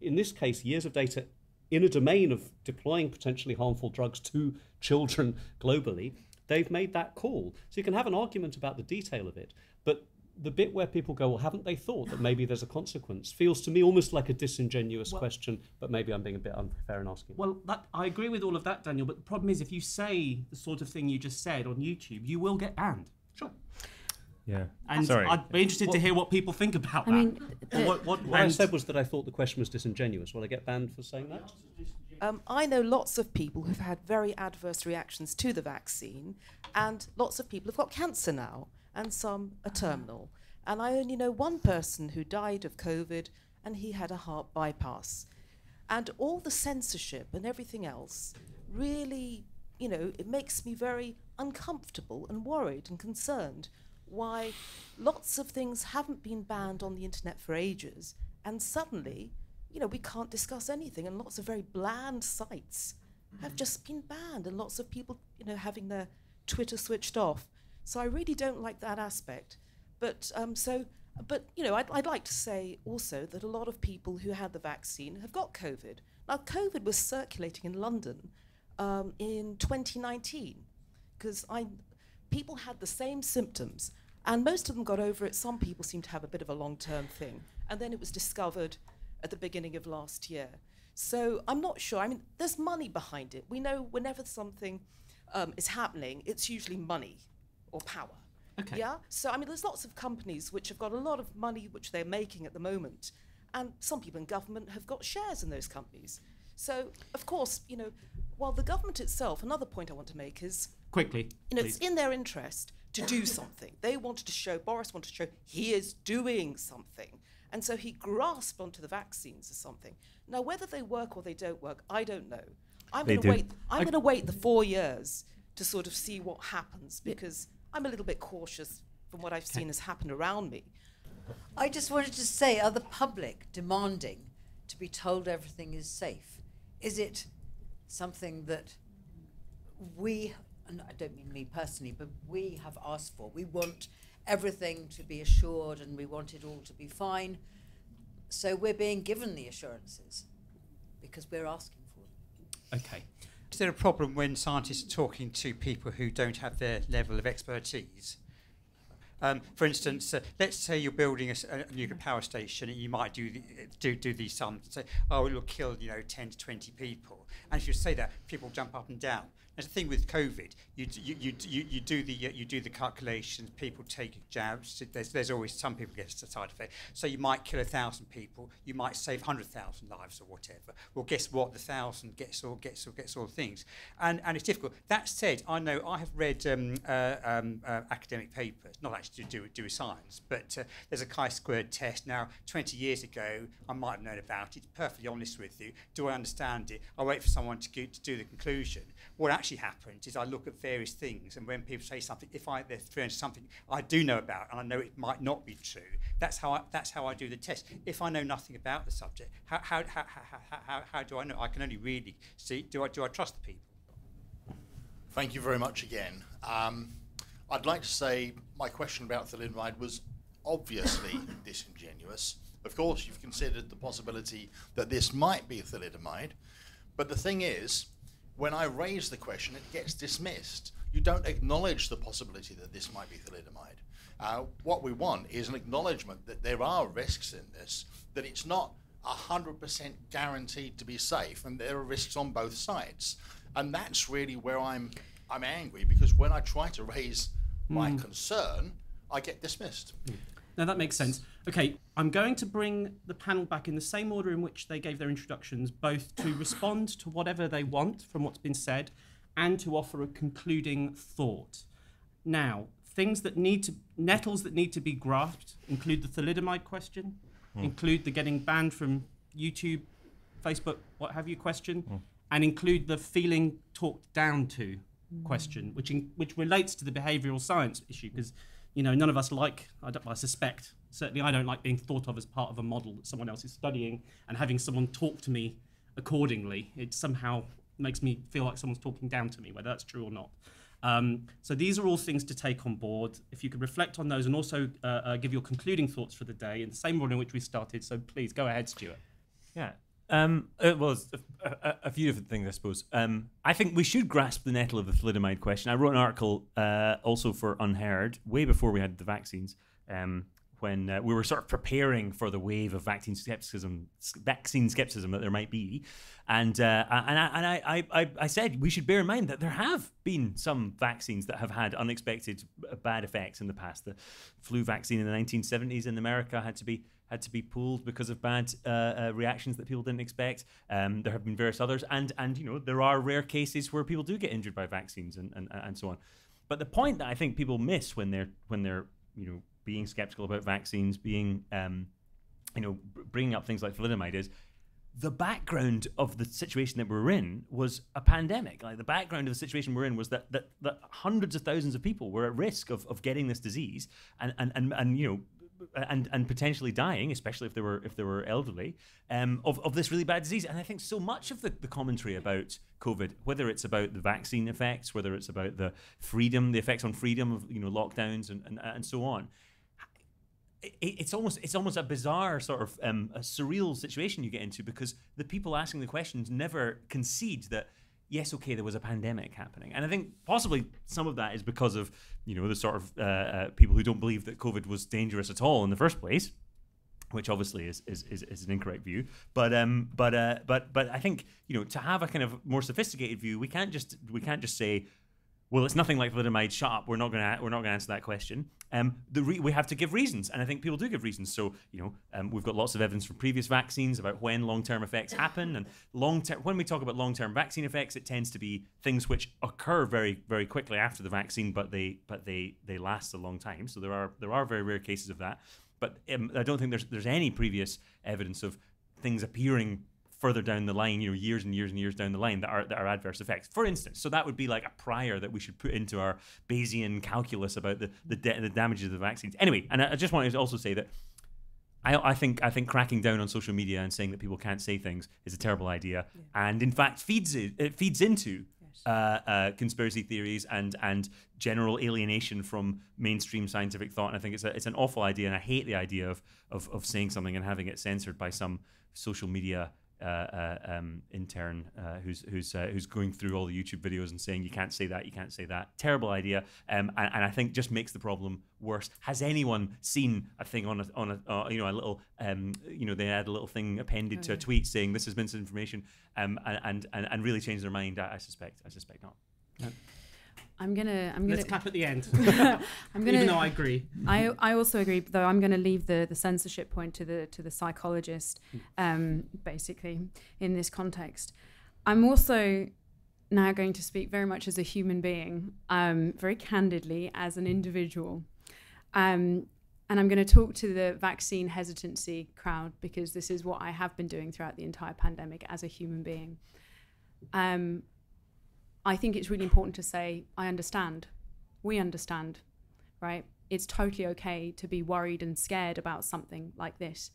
in this case, years of data in a domain of deploying potentially harmful drugs to children globally, they've made that call. So you can have an argument about the detail of it, but the bit where people go, well, haven't they thought that maybe there's a consequence, feels to me almost like a disingenuous Well- question, but maybe I'm being a bit unfair in asking. Well, that, I agree with all of that, Daniel. But the problem is, if you say the sort of thing you just said on YouTube, you will get banned. Sure. Yeah. And Sorry. I'd be interested to hear what people think about I that. mean, Or what, what, What I said was that I thought the question was disingenuous. Will I get banned for saying that? Um, I know lots of people who've had very adverse reactions to the vaccine, and lots of people have got cancer now, and some are terminal. And I only know one person who died of COVID, and he had a heart bypass. And all the censorship and everything else really, you know, it makes me very uncomfortable and worried and concerned why lots of things haven't been banned on the internet for ages, and suddenly, you know, we can't discuss anything, and lots of very bland sites have just been banned, and lots of people, you know, having their Twitter switched off. So I really don't like that aspect. But um, so, but you know, I'd, I'd like to say also that a lot of people who had the vaccine have got COVID. Now, COVID was circulating in London um, in 2019 because I people had the same symptoms, and most of them got over it. Some people seem to have a bit of a long-term thing, and then it was discovered at the beginning of last year. So I'm not sure. I mean, there's money behind it. We know whenever something um, is happening, it's usually money or power. Okay. Yeah. So I mean, there's lots of companies which have got a lot of money which they're making at the moment, and some people in government have got shares in those companies. So of course, you know, while the government itself, another point I want to make is quickly, you know, please. it's in their interest to do something. They wanted to show, Boris wanted to show he is doing something. And so he grasped onto the vaccines as something. Now, whether they work or they don't work, I don't know. I'm going to wait. I'm going to wait the four years to sort of see what happens because I'm a little bit cautious from what I've seen has happened around me. I just wanted to say, are the public demanding to be told everything is safe? Is it something that we, and I don't mean me personally, but we have asked for? We want everything to be assured and we want it all to be fine. So we're being given the assurances because we're asking for them. Okay. Is there a problem when scientists are talking to people who don't have their level of expertise? Um, for instance, uh, let's say you're building a nuclear power station, and you might do the, do, do these sums and say, "Oh, it'll kill you know 10 to 20 people." And if you say that, people jump up and down. There's the thing with COVID. You, you, you, you, do the you do the calculations. People take jabs. There's, there's always some people get a side effect. So you might kill a thousand people. You might save hundred thousand lives or whatever. Well, guess what? The thousand gets all gets all gets all things. And and it's difficult. That said, I know I have read um, uh, um, uh, academic papers, not actually to do do with science, but uh, there's a chi-squared test. Now, 20 years ago, I might have known about it. Perfectly honest with you, do I understand it? I wait for someone to, go, to do the conclusion. What actually happens is I look at various things, and when people say something, if I there's 300 something I do know about, and I know it might not be true, that's how I, that's how I do the test. If I know nothing about the subject, how, how, how, how, how, how, how do I know? I can only really see do I do I trust the people? Thank you very much again. Um, I'd like to say my question about thalidomide was obviously disingenuous. Of course, you've considered the possibility that this might be thalidomide, but the thing is, when I raise the question, it gets dismissed. You don't acknowledge the possibility that this might be thalidomide. Uh, what we want is an acknowledgement that there are risks in this, that it's not 100% guaranteed to be safe, and there are risks on both sides. And that's really where I'm, I'm angry, because when I try to raise my Mm. concern, I get dismissed. Now that makes sense. Okay, I'm going to bring the panel back in the same order in which they gave their introductions, both to respond to whatever they want from what's been said and to offer a concluding thought. Now, things that need to, nettles that need to be grasped include the thalidomide question, Mm. include the getting banned from YouTube, Facebook, what have you question, Mm. and include the feeling talked down to Mm. question, which in, which relates to the behavioural science issue because you know none of us like I, I suspect certainly I don't like being thought of as part of a model that someone else is studying and having someone talk to me accordingly. It somehow makes me feel like someone's talking down to me, whether that's true or not. Um, so these are all things to take on board. If you could reflect on those and also uh, uh, give your concluding thoughts for the day in the same order in which we started. So please go ahead, Stuart. Yeah. Um, uh, well, it's a, a, a few different things, I suppose. Um, I think we should grasp the nettle of the thalidomide question. I wrote an article uh, also for UnHerd way before we had the vaccines, um, when uh, we were sort of preparing for the wave of vaccine skepticism, vaccine skepticism that there might be, and uh, and, I, and I, I, I- said we should bear in mind that there have been some vaccines that have had unexpected uh, bad effects in the past. The flu vaccine in the 1970s in America had to be had to be pulled because of bad uh, uh, reactions that people didn't expect. Um, there have been various others, and and you know there are rare cases where people do get injured by vaccines and, and, and so on. But the point that I think people miss when they're when they're you know being skeptical about vaccines, being um, you know bringing up things like thalidomide is the background of the situation that we're in was a pandemic. Like the background of the situation we're in was that that, that hundreds of thousands of people were at risk of, of getting this disease and, and, and, and you know and, and potentially dying, especially if they were if they were elderly, um, of, of this really bad disease. And I think so much of the, the commentary about COVID, whether it's about the vaccine effects, whether it's about the freedom, the effects on freedom of you know lockdowns and, and, and so on, it, it's almost it's almost a bizarre sort of um, a surreal situation you get into because the people asking the questions never concede that yes okay there was a pandemic happening and I think possibly some of that is because of you know the sort of uh, uh, people who don't believe that COVID was dangerous at all in the first place which obviously is, is, is, is an incorrect view. But um, but uh, but but I think you know to have a kind of more sophisticated view, we can't just we can't just say, well, it's nothing like thalidomide. Shut up. We're not going to we're not to answer that question. Um, we have to give reasons, and I think people do give reasons. So you know, um, we've got lots of evidence from previous vaccines about when long term effects happen, and long term. When we talk about long term vaccine effects, it tends to be things which occur very very quickly after the vaccine, but they but they they last a long time. So there are there are very rare cases of that. But um, I don't think there's there's any previous evidence of things appearing further down the line, you know, years and years and years down the line that are that are adverse effects. For instance, so that would be like a prior that we should put into our Bayesian calculus about the the, the damages of the vaccines. Anyway, and I I just wanted to also say that. I, I think I think cracking down on social media and saying that people can't say things is a terrible idea, and in fact feeds it, it feeds into uh, uh, conspiracy theories and and general alienation from mainstream scientific thought. And I think it's a, it's an awful idea, and I hate the idea of of, of saying something and having it censored by some social media. Uh, uh, um, intern uh, who's who's uh, who's going through all the YouTube videos and saying you can't say that, you can't say that. Terrible idea, um, and, and I think just makes the problem worse. Has anyone seen a thing on a on a uh, you know a little um, you know they had a little thing appended Oh, to a tweet saying this is misinformation, um, and, and and and really change their mind? I, I suspect. I suspect not. I'm gonna. I'm gonna. Let's clap at the end. I'm gonna. Even though I agree. I I also agree, though. I'm gonna leave the the censorship point to the to the psychologist, um, basically in this context. I'm also now going to speak very much as a human being, um, very candidly as an individual, um, and I'm going to talk to the vaccine hesitancy crowd because this is what I have been doing throughout the entire pandemic as a human being. Um, I think it's really important to say, I understand. We understand, right? It's totally okay to be worried and scared about something like this.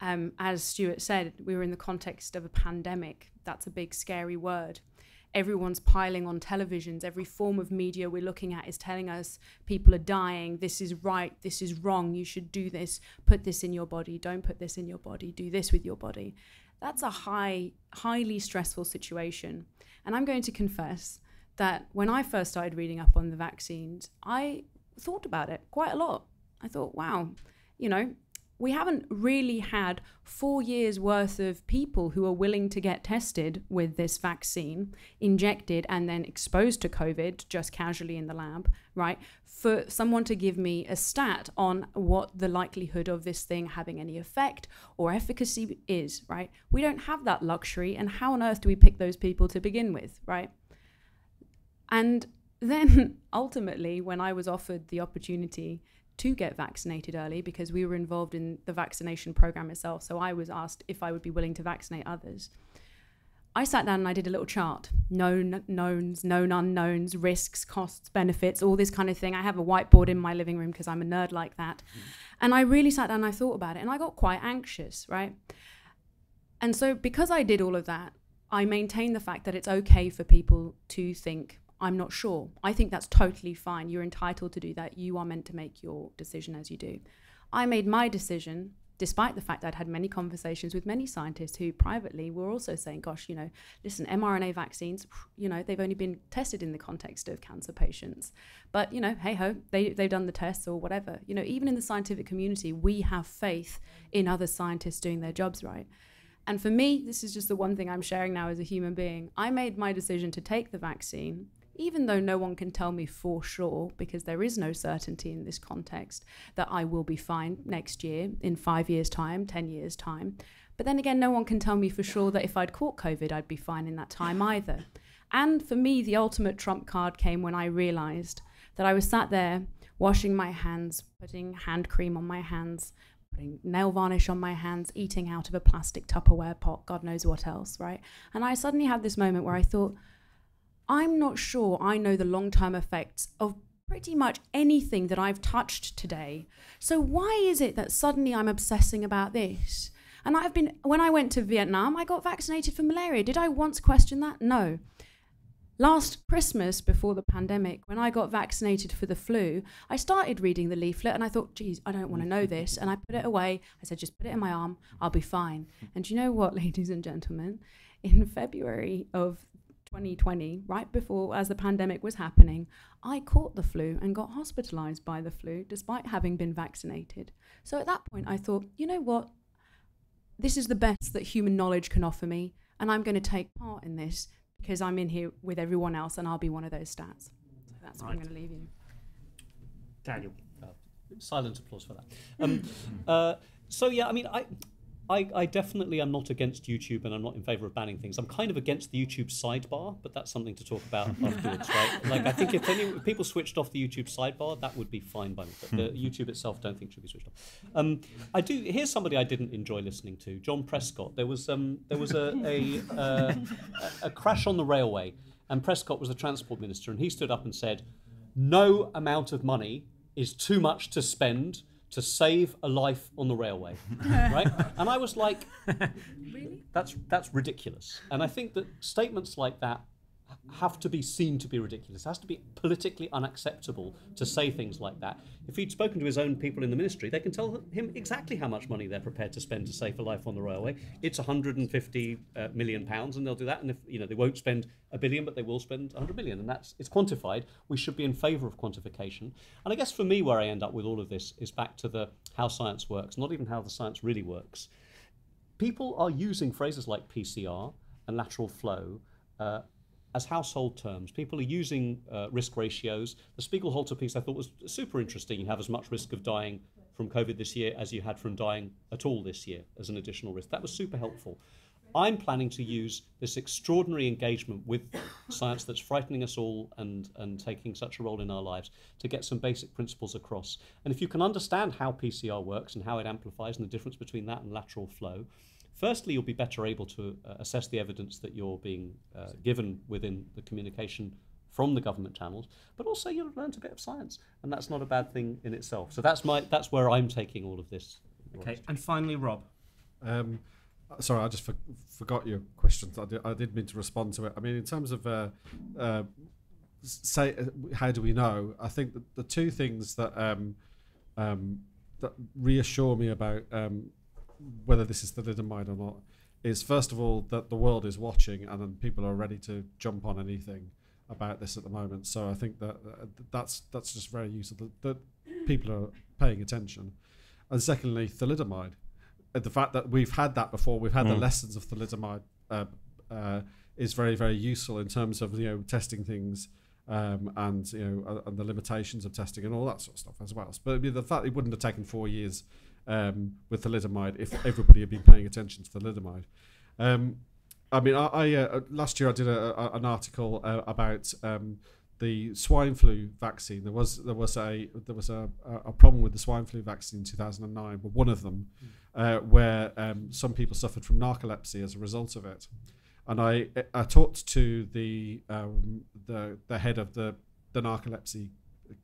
Um, as Stuart said, we were in the context of a pandemic. That's a big, scary word. Everyone's piling on televisions. Every form of media we're looking at is telling us people are dying. This is right. This is wrong. You should do this. Put this in your body. Don't put this in your body. Do this with your body. That's a high, highly stressful situation. And I'm going to confess that when I first started reading up on the vaccines, I thought about it quite a lot. I thought, wow, you know, we haven't really had four years worth of people who are willing to get tested with this vaccine, injected, and then exposed to COVID just casually in the lab, right? For someone to give me a stat on what the likelihood of this thing having any effect or efficacy is, right? We don't have that luxury. And how on earth do we pick those people to begin with, right? And then ultimately, when I was offered the opportunity to get vaccinated early, because we were involved in the vaccination program itself, so I was asked if I would be willing to vaccinate others. I sat down and I did a little chart known knowns, known unknowns, risks, costs, benefits, all this kind of thing. I have a whiteboard in my living room because I'm a nerd like that. Mm. And I really sat down and I thought about it and I got quite anxious, right? And so, because I did all of that, I maintain the fact that it's okay for people to think, I'm not sure. I think that's totally fine. You're entitled to do that. You are meant to make your decision as you do. I made my decision despite the fact I'd had many conversations with many scientists who privately were also saying, gosh, you know, listen, mRNA vaccines, you know, they've only been tested in the context of cancer patients. But, you know, hey ho, they, they've done the tests or whatever. You know, even in the scientific community, we have faith in other scientists doing their jobs right. And for me, this is just the one thing I'm sharing now as a human being. I made my decision to take the vaccine even though no one can tell me for sure, because there is no certainty in this context, that I will be fine next year, in five years' time, 10 years' time. But then again, no one can tell me for sure that if I'd caught COVID, I'd be fine in that time either. And for me, the ultimate trump card came when I realized that I was sat there washing my hands, putting hand cream on my hands, putting nail varnish on my hands, eating out of a plastic Tupperware pot, God knows what else, right? And I suddenly had this moment where I thought, I'm not sure I know the long term effects of pretty much anything that I've touched today. So why is it that suddenly I'm obsessing about this? And I've been, when I went to Vietnam, I got vaccinated for malaria. Did I once question that? No. Last Christmas, before the pandemic, when I got vaccinated for the flu, I started reading the leaflet and I thought, geez, I don't want to know this. And I put it away. I said, just put it in my arm, I'll be fine. And you know what, ladies and gentlemen? In February of 2020, right before as the pandemic was happening, I caught the flu and got hospitalized by the flu despite having been vaccinated. So at that point, I thought, you know what? This is the best that human knowledge can offer me, and I'm going to take part in this because I'm in here with everyone else and I'll be one of those stats. So that's right. where I'm going to leave you. Daniel. Uh, silent applause for that. Um, uh, so, yeah, I mean, I. I, I, definitely am not against YouTube and I'm not in favor of banning things. I'm kind of against the YouTube sidebar, but that's something to talk about afterwards, right? Like, I think if, any, if people switched off the YouTube sidebar, that would be fine by me. But the YouTube itself, don't think should be switched off. Um, I do. Here's somebody I didn't enjoy listening to, John Prescott. There was um, there was a a, uh, a a crash on the railway, and Prescott was the transport minister, and he stood up and said, "No amount of money is too much to spend." To save a life on the railway, right? And I was like, really? That's that's ridiculous. And I think that statements like that have to be seen to be ridiculous. It has to be politically unacceptable to say things like that. If he'd spoken to his own people in the ministry, they can tell him exactly how much money they're prepared to spend to save a life on the railway. It's 150 uh, million pounds, and they'll do that. And if you know they won't spend a billion, but they will spend 100 million, and that's it's quantified. We should be in favour of quantification. And I guess for me, where I end up with all of this is back to the how science works, not even how the science really works. People are using phrases like PCR and lateral flow. Uh, as household terms. People are using uh, risk ratios. The Spiegelhalter piece I thought was super interesting. You have as much risk of dying from COVID this year as you had from dying at all this year as an additional risk. That was super helpful. I'm planning to use this extraordinary engagement with science that's frightening us all and, and taking such a role in our lives to get some basic principles across. And if you can understand how PCR works and how it amplifies and the difference between that and lateral flow, Firstly, you'll be better able to uh, assess the evidence that you're being uh, given within the communication from the government channels, but also you'll have learned a bit of science, and that's not a bad thing in itself. So that's my that's where I'm taking all of this. Okay, and finally, Rob. Um, sorry, I just for, forgot your question. I did, I did mean to respond to it. I mean, in terms of uh, uh, say, uh, how do we know? I think that the two things that um, um, that reassure me about um, whether this is thalidomide or not is first of all that the world is watching and then people are ready to jump on anything about this at the moment. So I think that uh, that's that's just very useful that, that people are paying attention. And secondly, thalidomide, uh, the fact that we've had that before, we've had mm. the lessons of thalidomide, uh, uh, is very very useful in terms of you know testing things. Um, and you know, and the limitations of testing and all that sort of stuff as well. But the fact it wouldn't have taken four years um, with thalidomide if everybody had been paying attention to thalidomide. Um, I mean, I, I uh, last year I did a, a, an article uh, about um, the swine flu vaccine. There was there was a there was a, a problem with the swine flu vaccine in 2009. But one of them, uh, where um, some people suffered from narcolepsy as a result of it. And I I talked to the um, the the head of the the narcolepsy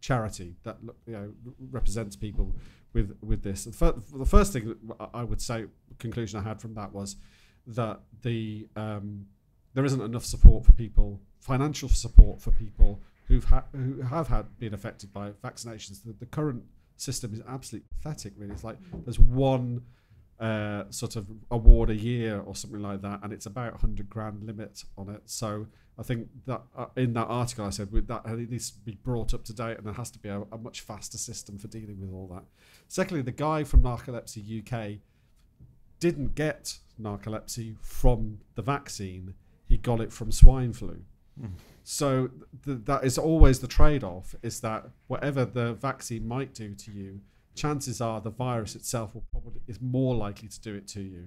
charity that you know represents people with with this. The, fir- the first thing I would say, conclusion I had from that was that the um, there isn't enough support for people, financial support for people who've ha- who have had been affected by vaccinations. The, the current system is absolutely pathetic. Really, it's like there's one uh, sort of award a year or something like that, and it's about 100 grand limit on it. So I think that uh, in that article I said with that it needs to be brought up to date, and there has to be a, a much faster system for dealing with all that. Secondly, the guy from Narcolepsy UK didn't get narcolepsy from the vaccine; he got it from swine flu. Mm. So th- that is always the trade-off: is that whatever the vaccine might do to you, chances are the virus itself will probably is more likely to do it to you.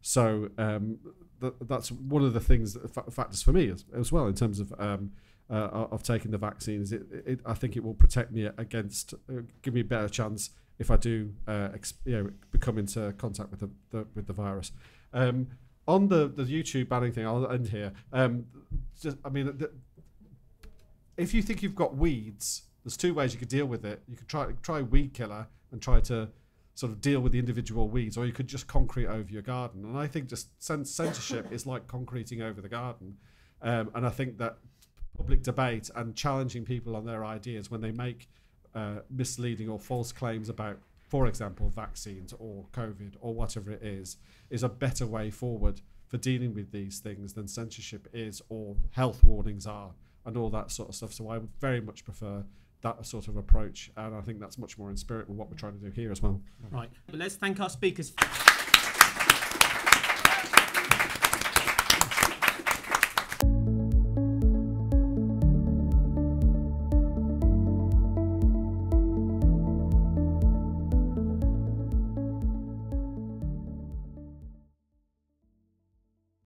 So um, th- that's one of the things factors for me as, as well in terms of um, uh, of taking the vaccine. Is it, it? I think it will protect me against, uh, give me a better chance if I do, uh, ex- you know, become into contact with the, the with the virus. Um, on the the YouTube banning thing, I'll end here. Um, just, I mean, the, if you think you've got weeds, there's two ways you could deal with it. You could try try weed killer and try to sort of deal with the individual weeds, or you could just concrete over your garden. And I think just censorship is like concreting over the garden. Um, and I think that public debate and challenging people on their ideas when they make uh, misleading or false claims about, for example, vaccines or COVID or whatever it is, is a better way forward for dealing with these things than censorship is or health warnings are and all that sort of stuff. So I would very much prefer that sort of approach, and I think that's much more in spirit with what we're trying to do here as well. Right. But let's thank our speakers.